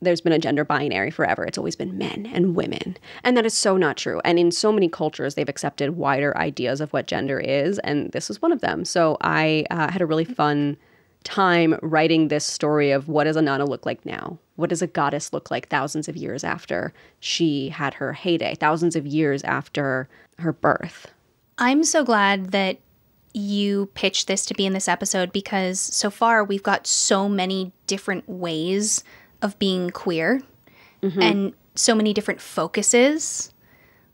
there's been a gender binary forever. It's always been men and women. And that is so not true. And in so many cultures, they've accepted wider ideas of what gender is. And this was one of them. So I uh, had a really fun time writing this story of what does Inanna look like now? What does a goddess look like thousands of years after she had her heyday, thousands of years after her birth? I'm so glad that you pitched this to be in this episode because so far we've got so many different ways of being queer mm-hmm. and so many different focuses.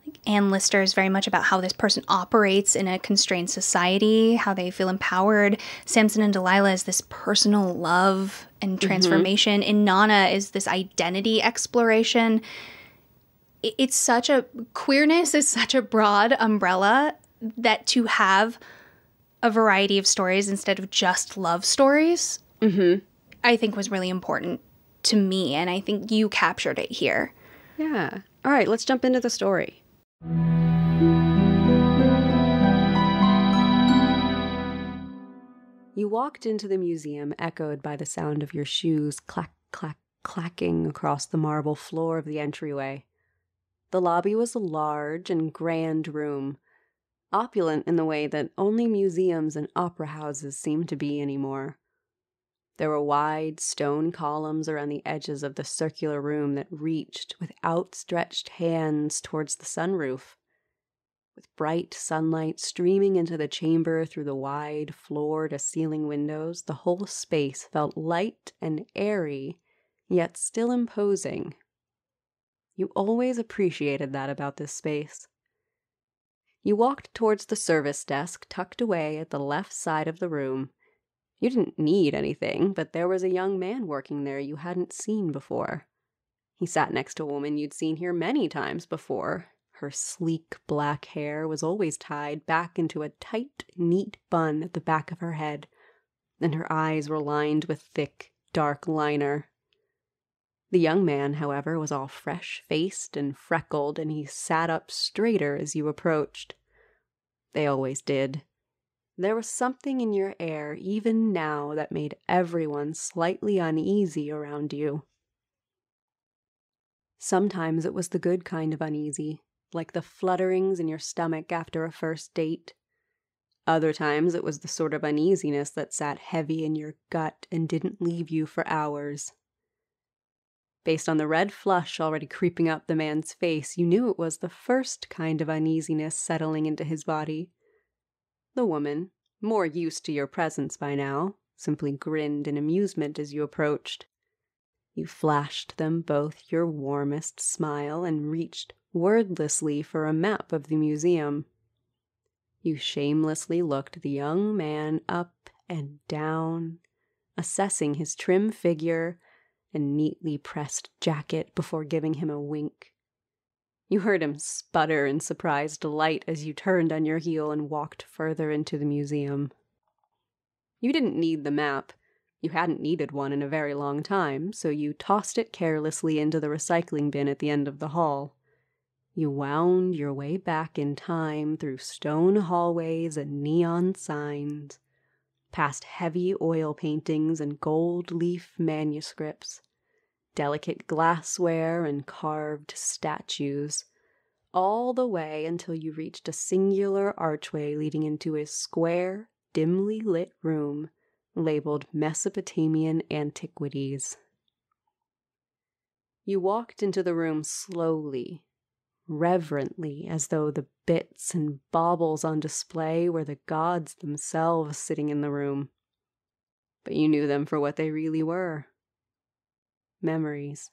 Like Anne Lister is very much about how this person operates in a constrained society, how they feel empowered. Samson and Delilah is this personal love and mm-hmm. transformation. Inanna is this identity exploration. It's such a queerness is such a broad umbrella that to have a variety of stories instead of just love stories, mm-hmm. I think was really important to me. And I think you captured it here. Yeah. All right, let's jump into the story. You walked into the museum, echoed by the sound of your shoes clack, clack, clacking across the marble floor of the entryway. The lobby was a large and grand room, opulent in the way that only museums and opera houses seem to be anymore. There were wide stone columns around the edges of the circular room that reached with outstretched hands towards the sunroof. With bright sunlight streaming into the chamber through the wide floor to ceiling windows, the whole space felt light and airy, yet still imposing. You always appreciated that about this space. You walked towards the service desk tucked away at the left side of the room. You didn't need anything, but there was a young man working there you hadn't seen before. He sat next to a woman you'd seen here many times before. Her sleek black hair was always tied back into a tight, neat bun at the back of her head, and her eyes were lined with thick, dark liner. The young man, however, was all fresh faced and freckled, and he sat up straighter as you approached. They always did. There was something in your air even now that made everyone slightly uneasy around you. Sometimes it was the good kind of uneasy, like the flutterings in your stomach after a first date. Other times it was the sort of uneasiness that sat heavy in your gut and didn't leave you for hours. Based on the red flush already creeping up the man's face, you knew it was the first kind of uneasiness settling into his body. The woman, more used to your presence by now, simply grinned in amusement as you approached. You flashed them both your warmest smile and reached wordlessly for a map of the museum. You shamelessly looked the young man up and down, assessing his trim figure and neatly pressed jacket before giving him a wink. You heard him sputter in surprised delight as you turned on your heel and walked further into the museum. You didn't need the map. You hadn't needed one in a very long time, so you tossed it carelessly into the recycling bin at the end of the hall. You wound your way back in time through stone hallways and neon signs, past heavy oil paintings and gold leaf manuscripts, delicate glassware and carved statues, all the way until you reached a singular archway leading into a square, dimly lit room labeled Mesopotamian Antiquities. You walked into the room slowly, reverently, as though the bits and baubles on display were the gods themselves sitting in the room. but you knew them for what they really were memories.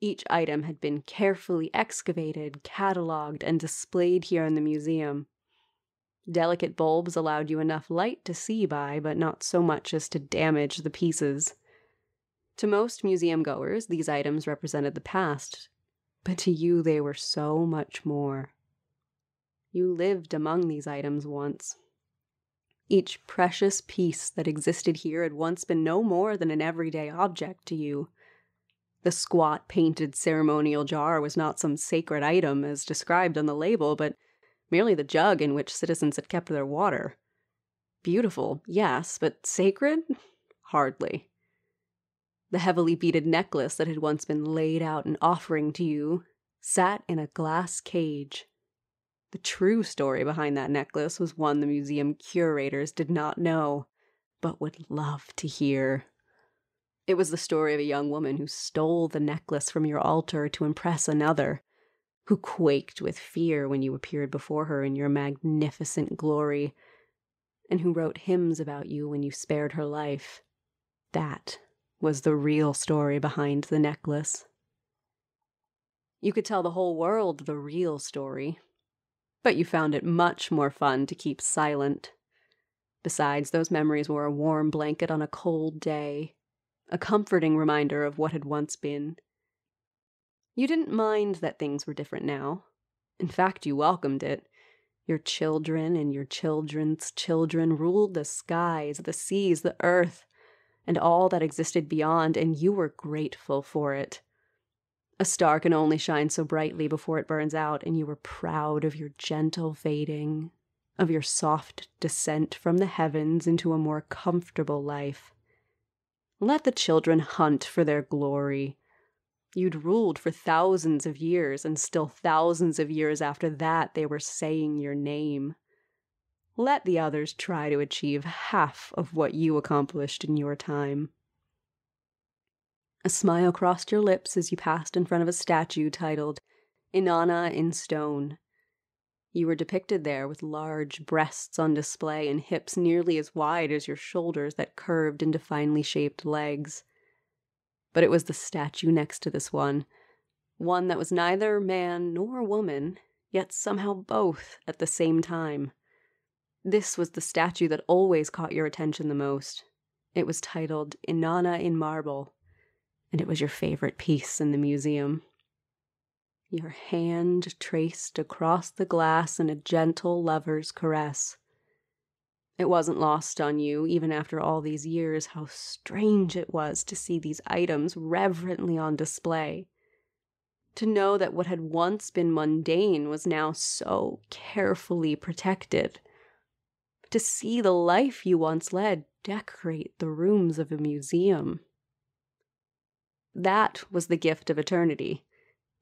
Each item had been carefully excavated, catalogued, and displayed here in the museum. Delicate bulbs allowed you enough light to see by, but not so much as to damage the pieces. To most museum goers, these items represented the past, but to you they were so much more. You lived among these items once. Each precious piece that existed here had once been no more than an everyday object to you. The squat painted ceremonial jar was not some sacred item as described on the label, but merely the jug in which citizens had kept their water. Beautiful, yes, but sacred? Hardly. The heavily beaded necklace that had once been laid out an offering to you sat in a glass cage. The true story behind that necklace was one the museum curators did not know, but would love to hear. It was the story of a young woman who stole the necklace from your altar to impress another, who quaked with fear when you appeared before her in your magnificent glory, and who wrote hymns about you when you spared her life. That was the real story behind the necklace. You could tell the whole world the real story, but you found it much more fun to keep silent. Besides, those memories were a warm blanket on a cold day, a comforting reminder of what had once been. You didn't mind that things were different now. In fact, you welcomed it. Your children and your children's children ruled the skies, the seas, the earth, and all that existed beyond, and you were grateful for it. A star can only shine so brightly before it burns out, and you were proud of your gentle fading, of your soft descent from the heavens into a more comfortable life. Let the children hunt for their glory. You'd ruled for thousands of years, and still thousands of years after that they were saying your name. Let the others try to achieve half of what you accomplished in your time. A smile crossed your lips as you passed in front of a statue titled Inanna in Stone. You were depicted there with large breasts on display and hips nearly as wide as your shoulders that curved into finely shaped legs. But it was the statue next to this one, one that was neither man nor woman, yet somehow both at the same time. This was the statue that always caught your attention the most. It was titled Inanna in Marble and it was your favorite piece in the museum. Your hand traced across the glass in a gentle lover's caress. It wasn't lost on you, even after all these years, how strange it was to see these items reverently on display. To know that what had once been mundane was now so carefully protected. To see the life you once led decorate the rooms of a museum. That was the gift of eternity.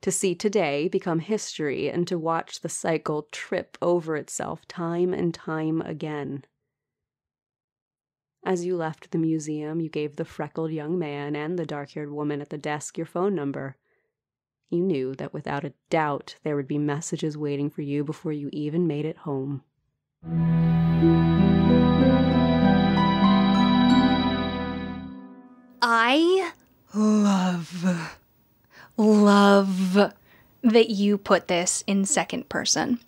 To see today become history and to watch the cycle trip over itself time and time again. As you left the museum, you gave the freckled young man and the dark haired woman at the desk your phone number. You knew that without a doubt there would be messages waiting for you before you even made it home. I love, love that you put this in second person.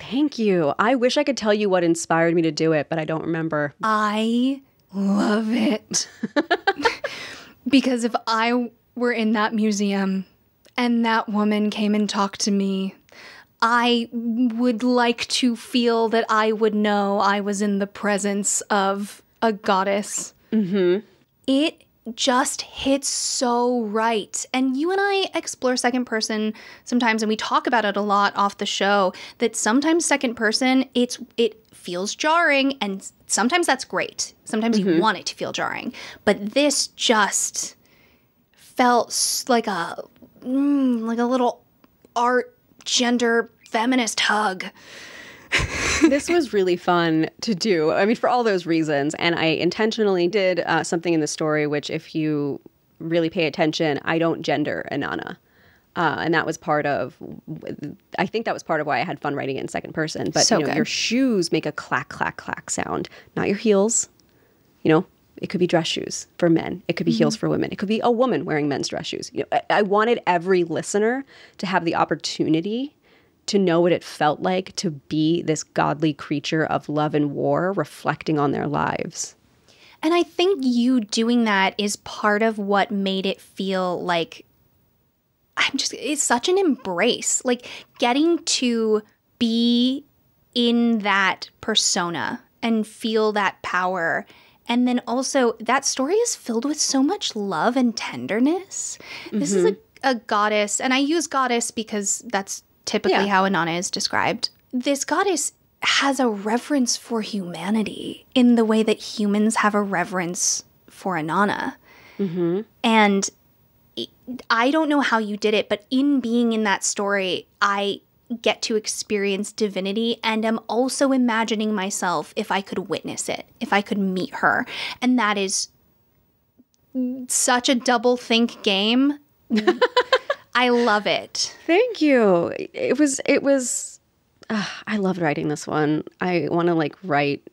Thank you. I wish I could tell you what inspired me to do it, but I don't remember. I love it. because if I were in that museum and that woman came and talked to me, I would like to feel that I would know I was in the presence of a goddess. Mm-hmm. It just hits so right. And you and I explore second person sometimes and we talk about it a lot off the show that sometimes second person it's it feels jarring and sometimes that's great. Sometimes mm-hmm. you want it to feel jarring. But this just felt like a mm, like a little art gender feminist hug this was really fun to do. I mean, for all those reasons. And I intentionally did uh, something in the story, which, if you really pay attention, I don't gender Inanna. Uh, and that was part of, I think that was part of why I had fun writing it in second person. But so you know, your shoes make a clack, clack, clack sound, not your heels, You know, it could be dress shoes for men. It could be heels mm-hmm. for women. It could be a woman wearing men's dress shoes. You know, I, I wanted every listener to have the opportunity to know what it felt like to be this godly creature of love and war reflecting on their lives. And I think you doing that is part of what made it feel like I'm just, it's such an embrace. Like getting to be in that persona and feel that power. And then also, that story is filled with so much love and tenderness. This is a, mm-hmm. a goddess, and I use goddess because that's typically Yeah. how Inanna is described. This goddess has a reverence for humanity in the way that humans have a reverence for Inanna. Mm-hmm. And I- I don't know how you did it, but in being in that story, I get to experience divinity and am also imagining myself if I could witness it, if I could meet her. And that is such a double think game. I love it. Thank you. It was, it was, uh, I loved writing this one. I want to like write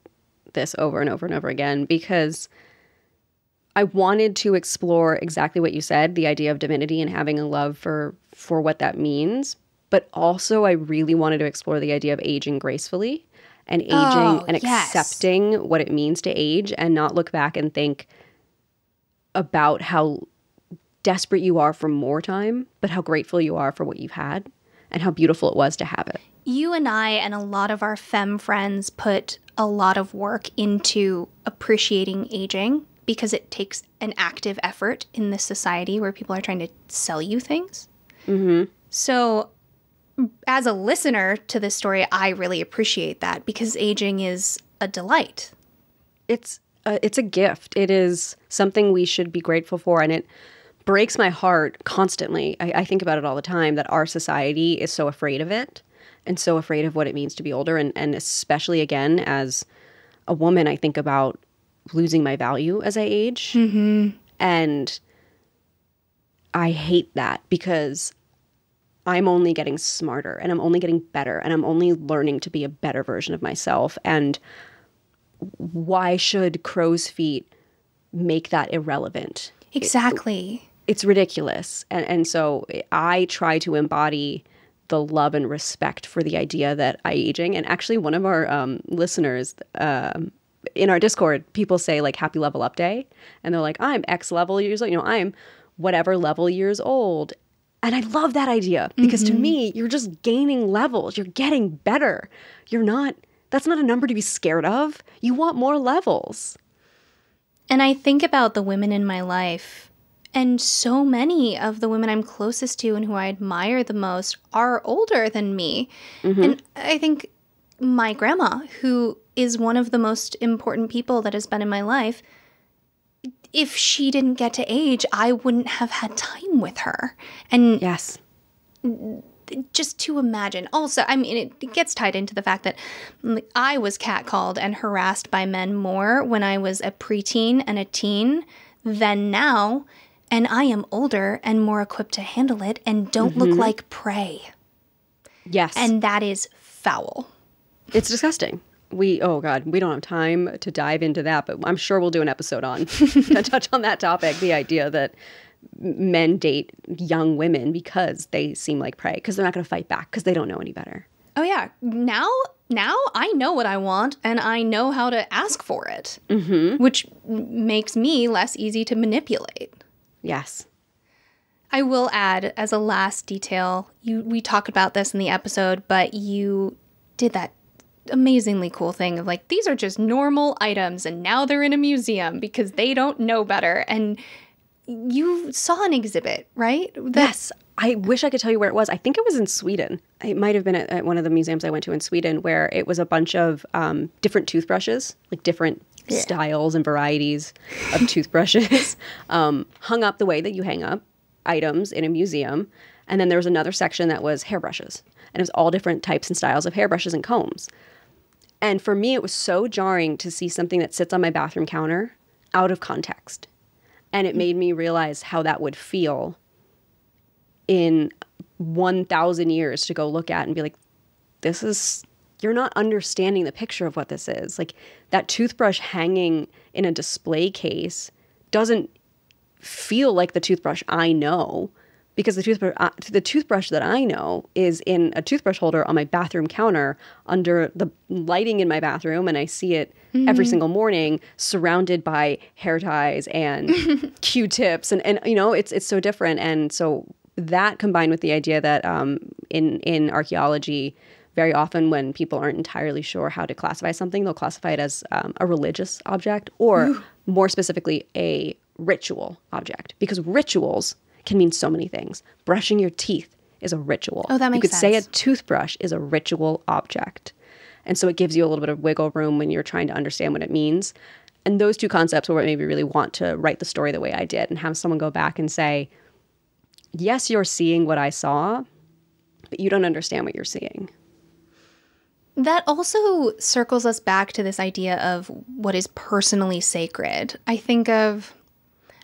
this over and over and over again because I wanted to explore exactly what you said, the idea of divinity and having a love for for what that means, but also I really wanted to explore the idea of aging gracefully and aging Oh, and yes. accepting what it means to age and not look back and think about how desperate you are for more time, but how grateful you are for what you've had and how beautiful it was to have it. You and I and a lot of our femme friends put a lot of work into appreciating aging because it takes an active effort in this society where people are trying to sell you things. Mm-hmm. So, as a listener to this story, I really appreciate that because aging is a delight. it's a, it's a gift. It is something we should be grateful for, and it breaks my heart constantly. I, I think about it all the time that our society is so afraid of it and so afraid of what it means to be older, and and especially again as a woman, I think about losing my value as I age, mm-hmm. and I hate that because I'm only getting smarter and I'm only getting better and I'm only learning to be a better version of myself. And why should crow's feet make that irrelevant? Exactly. It's ridiculous. And, and so I try to embody the love and respect for the idea that I aging. And actually, one of our um, listeners um, in our Discord, people say like Happy Level Up Day. And they're like, I'm X level years old. You know, I'm whatever level years old. And I love that idea because to mm-hmm. me, you're just gaining levels. You're getting better. You're not, that's not a number to be scared of. You want more levels. And I think about the women in my life, and so many of the women I'm closest to and who I admire the most are older than me. Mm-hmm. And I think my grandma, who is one of the most important people that has been in my life, if she didn't get to age, I wouldn't have had time with her. And Yes. just to imagine. Also, I mean, it, it gets tied into the fact that mm, I was catcalled and harassed by men more when I was a preteen and a teen than now. And I am older and more equipped to handle it and don't look like prey. Yes. And that is foul. It's disgusting. We oh god, we don't have time to dive into that, but I'm sure we'll do an episode on to touch on that topic. The idea that men date young women because they seem like prey because they're not going to fight back because they don't know any better. Oh yeah, now now I know what I want and I know how to ask for it, mm-hmm. which makes me less easy to manipulate. Yes. I will add as a last detail, you we talked about this in the episode, but you did that amazingly cool thing of like these are just normal items and now they're in a museum because they don't know better and you saw an exhibit, right? That- Yes. I wish I could tell you where it was. I think it was in Sweden. It might have been at, at one of the museums I went to in Sweden where it was a bunch of um, different toothbrushes, like different styles and varieties of toothbrushes, um, hung up the way that you hang up items in a museum. And then there was another section that was hairbrushes. And it was all different types and styles of hairbrushes and combs. And for me, it was so jarring to see something that sits on my bathroom counter out of context. And it mm. made me realize how that would feel in 1,000 years to go look at and be like, this is you're not understanding the picture of what this is. Like that toothbrush hanging in a display case doesn't feel like the toothbrush I know because the toothbrush uh, the toothbrush that I know is in a toothbrush holder on my bathroom counter under the lighting in my bathroom and I see it every single morning surrounded by hair ties and q-tips and, and you know it's it's so different. And so that combined with the idea that um, in in archaeology very often when people aren't entirely sure how to classify something they'll classify it as um, a religious object or more specifically a ritual object because rituals can mean so many things. Brushing your teeth is a ritual. Oh, that makes you could say a toothbrush is a ritual object. And so it gives you a little bit of wiggle room when you're trying to understand what it means. And those two concepts were what made me really want to write the story the way i did and have someone go back and say yes you're seeing what i saw but you don't understand what you're seeing. That also circles us back to this idea of what is personally sacred. I think of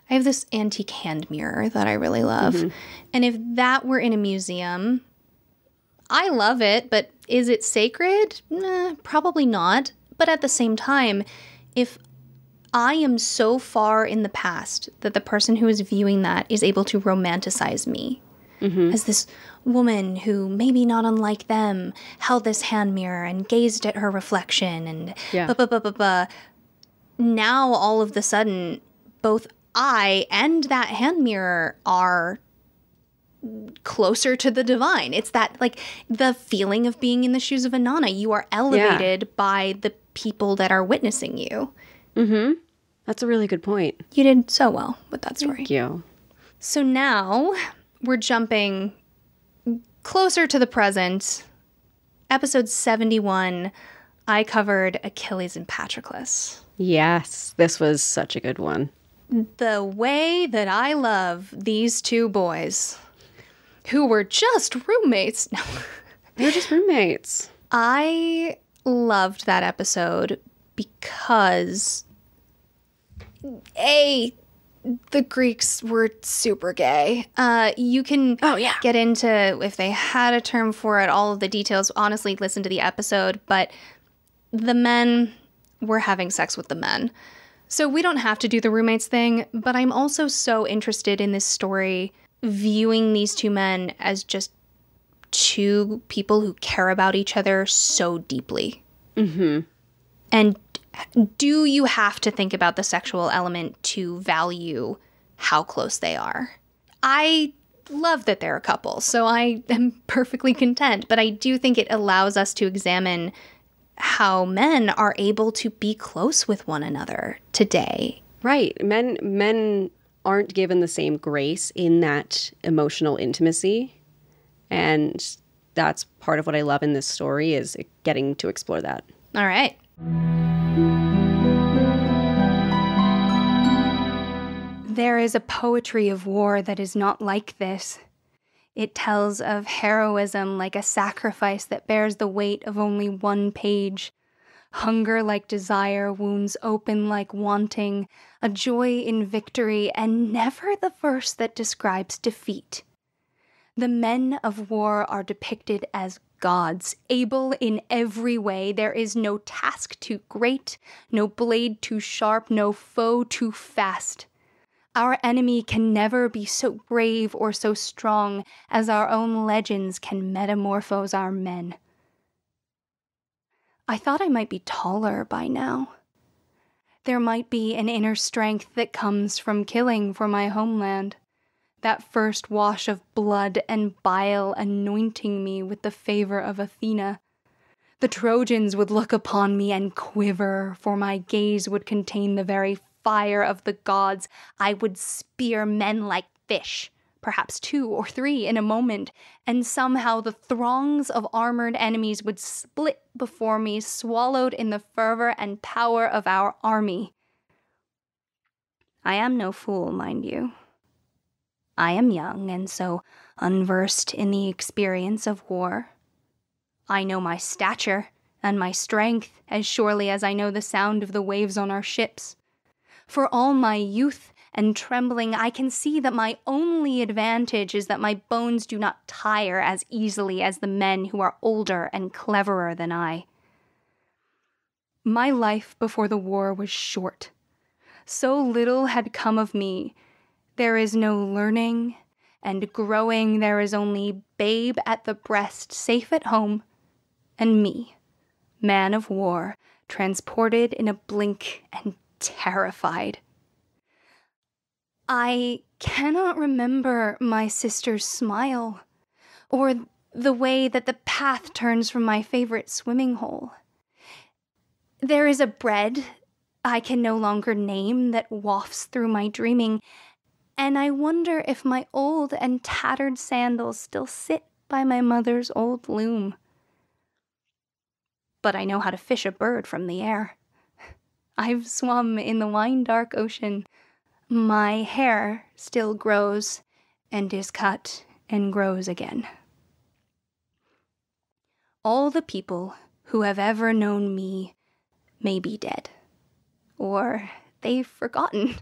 I have this antique hand mirror that I really love. Mm-hmm. And if that were in a museum, I love it, but is it sacred? Nah, probably not. But at the same time, if I am so far in the past that the person who is viewing that is able to romanticize me mm-hmm. as this woman who, maybe not unlike them, held this hand mirror and gazed at her reflection and Yeah. Now all of the sudden, both I and that hand mirror are closer to the divine. It's that like the feeling of being in the shoes of Inanna. You are elevated by the people that are witnessing you. Mm-hmm. That's a really good point You did so well with that story. thank you So now we're jumping closer to the present. Episode 71, I covered Achilles and Patroclus. yes this was such a good one The way that I love these two boys who were just roommates. No. they're just roommates I loved that episode because a the Greeks were super gay. Uh, you can Oh, yeah. get into if they had a term for it, all of the details. Honestly, listen to the episode, but the men were having sex with the men. So we don't have to do the roommates thing, but I'm also so interested in this story viewing these two men as just two people who care about each other so deeply. Mm-hmm. And do you have to think about the sexual element to value how close they are? I love that they're a couple, so I am perfectly content, but I do think it allows us to examine how men are able to be close with one another today. Right. Men men aren't given the same grace in that emotional intimacy. And that's part of what I love in this story is getting to explore that. All right. There is a poetry of war that is not like this. It tells of heroism like a sacrifice that bears the weight of only one page. Hunger like desire, wounds open like wanting, a joy in victory, and never the verse that describes defeat. The men of war are depicted as gods, able in every way. There is no task too great, no blade too sharp, no foe too fast. Our enemy can never be so brave or so strong as our own legends can metamorphose our men. I thought I might be taller by now. There might be an inner strength that comes from killing for my homeland that first wash of blood and bile anointing me with the favor of Athena. The Trojans would look upon me and quiver, for my gaze would contain the very fire of the gods. I would spear men like fish, perhaps two or three in a moment, and somehow the throngs of armored enemies would split before me, swallowed in the fervor and power of our army. I am no fool, mind you. I am young and so unversed in the experience of war. I know my stature and my strength as surely as I know the sound of the waves on our ships. For all my youth and trembling, I can see that my only advantage is that my bones do not tire as easily as the men who are older and cleverer than I. My life before the war was short. So little had come of me. There is no learning and growing, there is only babe at the breast, safe at home, and me, man of war, transported in a blink and terrified. I cannot remember my sister's smile, or the way that the path turns from my favorite swimming hole. There is a bread I can no longer name that wafts through my dreaming, and I wonder if my old and tattered sandals still sit by my mother's old loom. But I know how to fish a bird from the air. I've swum in the wine dark ocean. My hair still grows and is cut and grows again. All the people who have ever known me may be dead, or they've forgotten.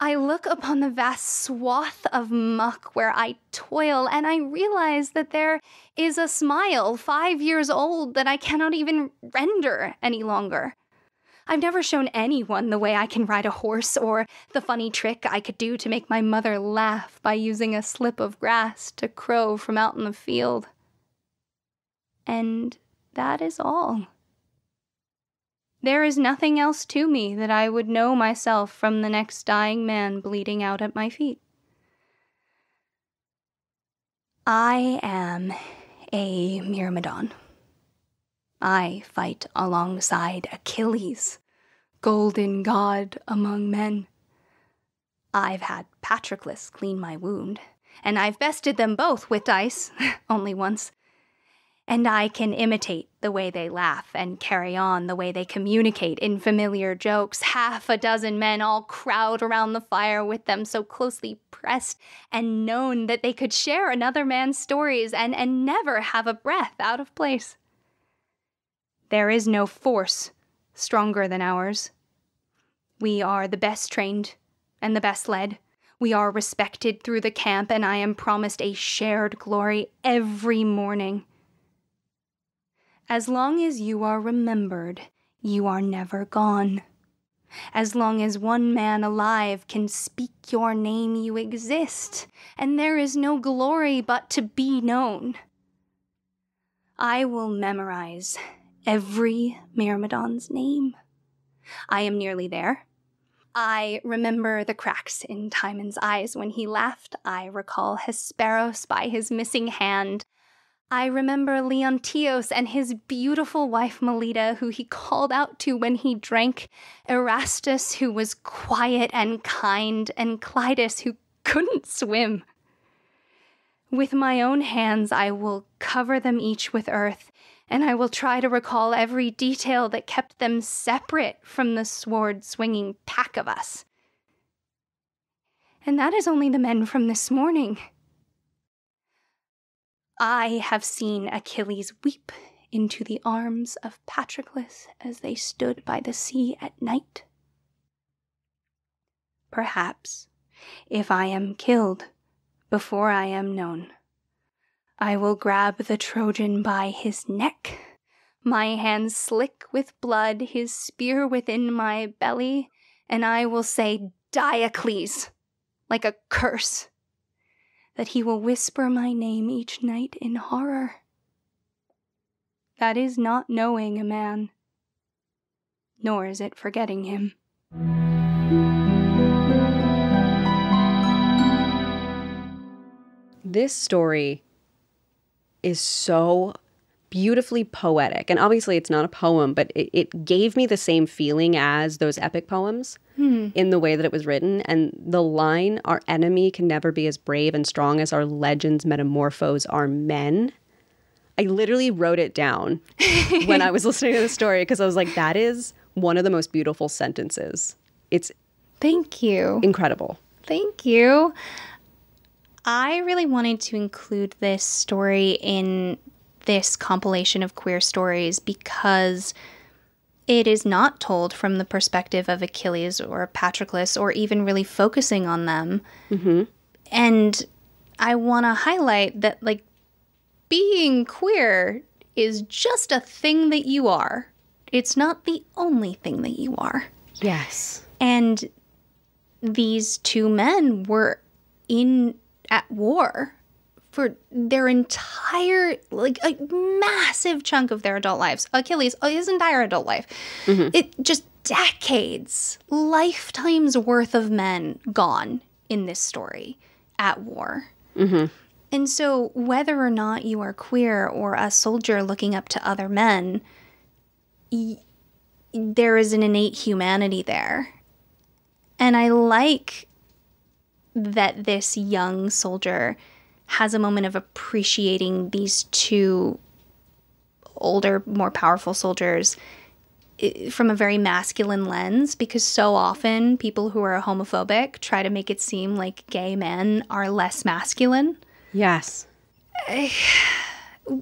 I look upon the vast swath of muck where I toil, and I realize that there is a smile five years old that I cannot even render any longer. I've never shown anyone the way I can ride a horse or the funny trick I could do to make my mother laugh by using a slip of grass to crow from out in the field. And that is all. There is nothing else to me that I would know myself from the next dying man bleeding out at my feet. I am a Myrmidon. I fight alongside Achilles, golden god among men. I've had Patroclus clean my wound, and I've bested them both with dice, only once. And I can imitate the way they laugh and carry on the way they communicate in familiar jokes. Half a dozen men all crowd around the fire with them, so closely pressed and known that they could share another man's stories and, and never have a breath out of place. There is no force stronger than ours. We are the best trained and the best led. We are respected through the camp, and I am promised a shared glory every morning. As long as you are remembered, you are never gone. As long as one man alive can speak your name, you exist, and there is no glory but to be known. I will memorize every Myrmidon's name. I am nearly there. I remember the cracks in Timon's eyes when he laughed. I recall Hesperos by his missing hand. I remember Leontios and his beautiful wife Melita, who he called out to when he drank, Erastus, who was quiet and kind, and Clytus, who couldn't swim. With my own hands, I will cover them each with earth, and I will try to recall every detail that kept them separate from the sword swinging pack of us. And that is only the men from this morning. I have seen Achilles weep into the arms of Patroclus as they stood by the sea at night. Perhaps, if I am killed before I am known, I will grab the Trojan by his neck, my hands slick with blood, his spear within my belly, and I will say, Diocles, like a curse that he will whisper my name each night in horror. That is not knowing a man, nor is it forgetting him. This story is so beautifully poetic. And obviously, it's not a poem, but it, it gave me the same feeling as those epic poems hmm. in the way that it was written. And the line, Our enemy can never be as brave and strong as our legends metamorphose our men. I literally wrote it down when I was listening to the story because I was like, that is one of the most beautiful sentences. It's Thank you. Incredible. Thank you. I really wanted to include this story in this compilation of queer stories because it is not told from the perspective of Achilles or Patroclus or even really focusing on them. Mm-hmm. And I want to highlight that, like, being queer is just a thing that you are. It's not the only thing that you are. Yes. And these two men were in at war for their entire like a massive chunk of their adult lives. Achilles, uh, his entire adult life. It just decades, lifetimes worth of men gone in this story at war. And so, whether or not you are queer or a soldier looking up to other men, y- there is an innate humanity there. And I like that this young soldier has a moment of appreciating these two older, more powerful soldiers from a very masculine lens because so often people who are homophobic try to make it seem like gay men are less masculine. Yes. Eh,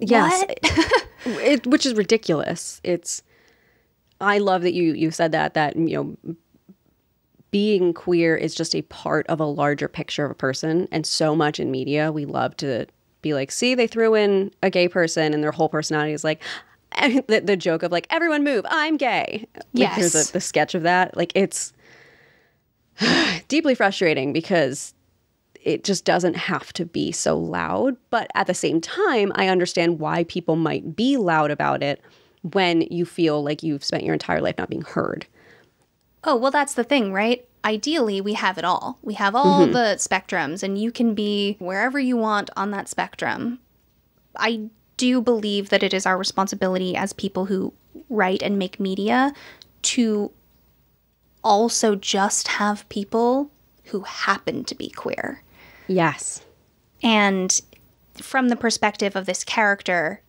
yes. it, which is ridiculous. It's. I love that you you said that that you know being queer is just a part of a larger picture of a person, and so much in media we love to be like, see, they threw in a gay person, and their whole personality is like. The, the joke of like everyone move i'm gay like, there's Yes. a, the sketch of that like it's deeply frustrating because it just doesn't have to be so loud. But at the same time, I understand why people might be loud about it when you feel like you've spent your entire life not being heard. Oh, well, that's the thing, right? Ideally, we have it all. We have all mm-hmm. the spectrums, and you can be wherever you want on that spectrum. I do believe that it is our responsibility as people who write and make media to also just have people who happen to be queer. Yes. And from the perspective of this character,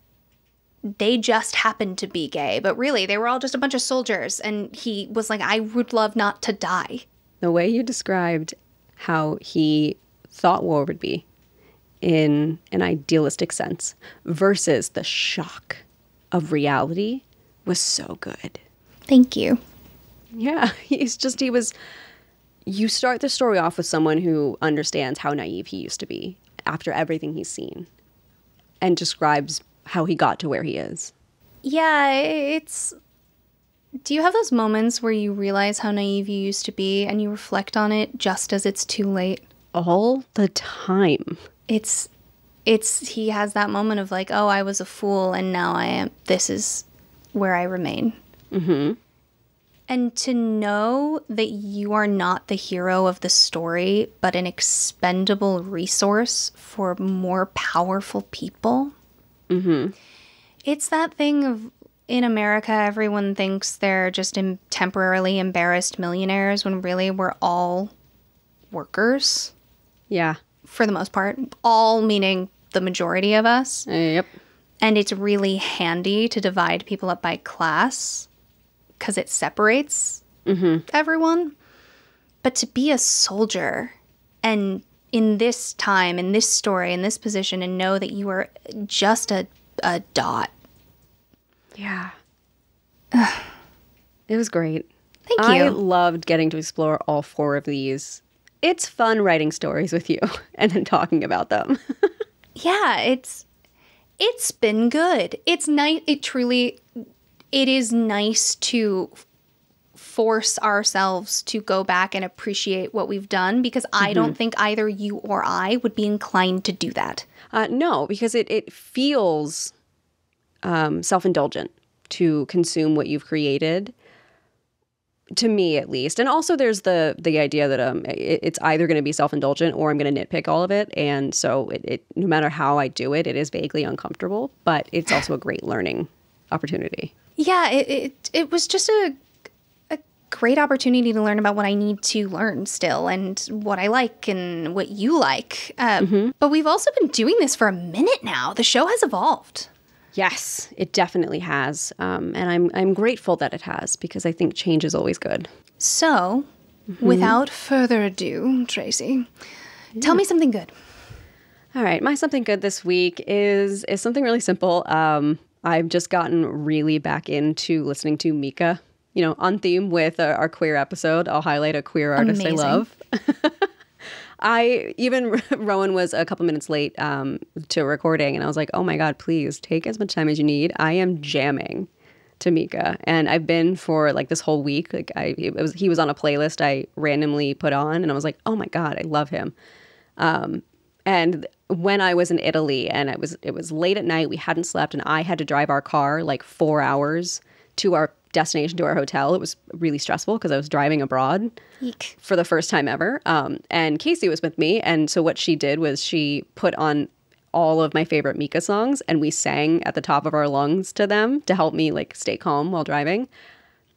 they just happened to be gay, but really they were all just a bunch of soldiers. And he was like, I would love not to die. The way you described how he thought war would be in an idealistic sense versus the shock of reality was so good. Thank you. Yeah, he's just, he was. You start the story off with someone who understands how naive he used to be after everything he's seen and describes how he got to where he is. Yeah, it's. Do you have those moments where you realize how naive you used to be and you reflect on it just as it's too late? All the time. It's. It's. He has that moment of like, oh, I was a fool and now I am. This is where I remain. Mhm. And to know that you are not the hero of the story, but an expendable resource for more powerful people. Mm-hmm. It's that thing of in America, everyone thinks they're just em- temporarily embarrassed millionaires when really we're all workers Yeah. for the most part. All meaning the majority of us. Yep. And it's really handy to divide people up by class because it separates everyone. But to be a soldier and in this time, in this story, in this position, and know that you are just a, a dot. Yeah. it was great. Thank you. I loved getting to explore all four of these. It's fun writing stories with you and then talking about them. yeah, it's it's been good. It's nice. It truly, it is nice to f- force ourselves to go back and appreciate what we've done because I don't think either you or I would be inclined to do that. Uh, no, because it, it feels um, self indulgent to consume what you've created. To me, at least, and also there's the the idea that um it, it's either going to be self indulgent or I'm going to nitpick all of it, and so it, it no matter how I do it, it is vaguely uncomfortable, but it's also a great learning opportunity. Yeah, it it, it was just a great opportunity to learn about what I need to learn still and what I like and what you like. Uh, But we've also been doing this for a minute now. The show has evolved. Yes, it definitely has, um, and I'm I'm grateful that it has because I think change is always good. So, without further ado, Tracy, tell me something good. All right, my something good this week is is something really simple. Um, I've just gotten really back into listening to Mika. You know, on theme with uh, our queer episode, I'll highlight a queer artist Amazing. I love. I even Rowan was a couple minutes late um, to recording, and I was like, "Oh my god, please take as much time as you need. I am jamming to Mika, and I've been for like this whole week. Like I, it was he was on a playlist I randomly put on, and I was like, "Oh my god, I love him." Um, and when I was in Italy, and it was it was late at night, we hadn't slept, and I had to drive our car like four hours to our destination to our hotel. It was really stressful because I was driving abroad Eek. for the first time ever. Um, and Casey was with me. And so what she did was she put on all of my favorite Mika songs and we sang at the top of our lungs to them to help me like stay calm while driving.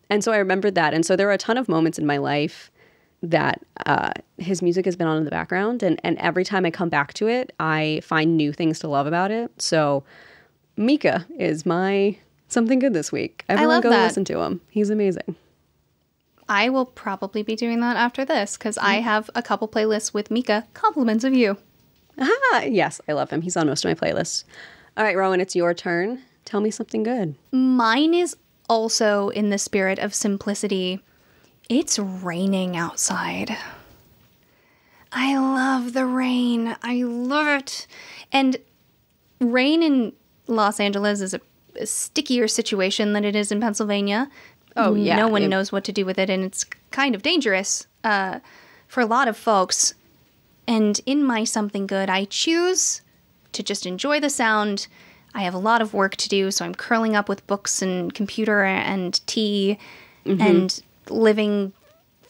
And so I remembered that. And so there are a ton of moments in my life that uh, his music has been on in the background. And, and every time I come back to it, I find new things to love about it. So Mika is my something good this week. Everyone love go that. listen to him. He's amazing. I will probably be doing that after this because I Mm-hmm. have a couple playlists with Mika. Compliments of you. Ah, yes, I love him. He's on most of my playlists. All right, Rowan, it's your turn. Tell me something good. Mine is also in the spirit of simplicity. It's raining outside. I love the rain. I love it. And rain in Los Angeles is a stickier situation than it is in Pennsylvania. Oh, yeah. No one It- knows what to do with it, and it's kind of dangerous uh, for a lot of folks. And in my something good, I choose to just enjoy the sound. I have a lot of work to do, so I'm curling up with books and computer and tea and living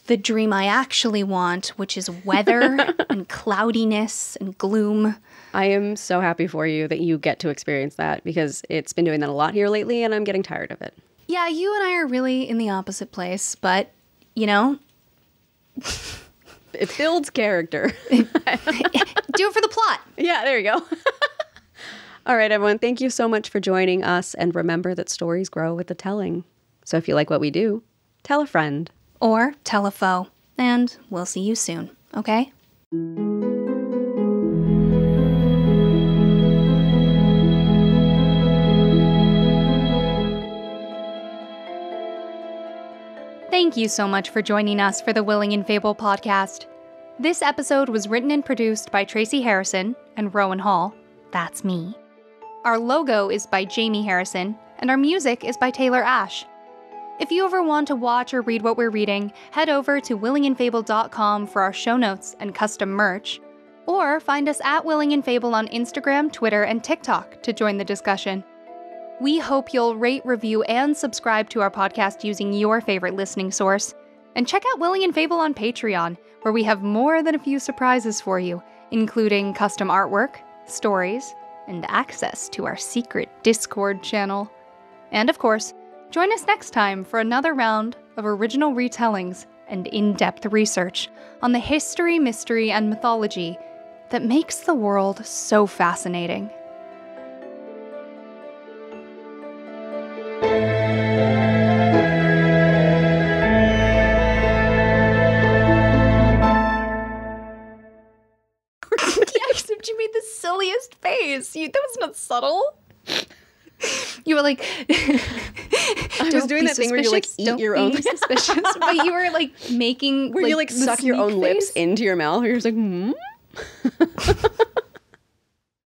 the dream I actually want, which is weather and cloudiness and gloom. I am so happy for you that you get to experience that because it's been doing that a lot here lately and I'm getting tired of it. Yeah, you and I are really in the opposite place, but you know, It builds character. do it for the plot. yeah, there you go. All right, everyone, thank you so much for joining us. And remember that stories grow with the telling. So if you like what we do, tell a friend. Or tell a foe. And we'll see you soon, okay? Thank you so much for joining us for the Willing and Fable podcast. This episode was written and produced by Tracy Harrison and Rowan Hall. That's me. Our logo is by Jamie Harrison, and our music is by Taylor Ash. If you ever want to watch or read what we're reading, head over to willingandfable.com for our show notes and custom merch, or find us at Willing and Fable on Instagram, Twitter, and TikTok to join the discussion. We hope you'll rate, review, and subscribe to our podcast using your favorite listening source. And check out Willing and Fable on Patreon, where we have more than a few surprises for you, including custom artwork, stories, and access to our secret Discord channel. And of course, join us next time for another round of original retellings and in depth research on the history, mystery, and mythology that makes the world so fascinating. yeah, except you made the silliest face. You, that was not subtle. You were like, I was doing that thing where you like eat your own. suspicious, but you were like making Where you like suck your own lips into your mouth. You're just like, hmm.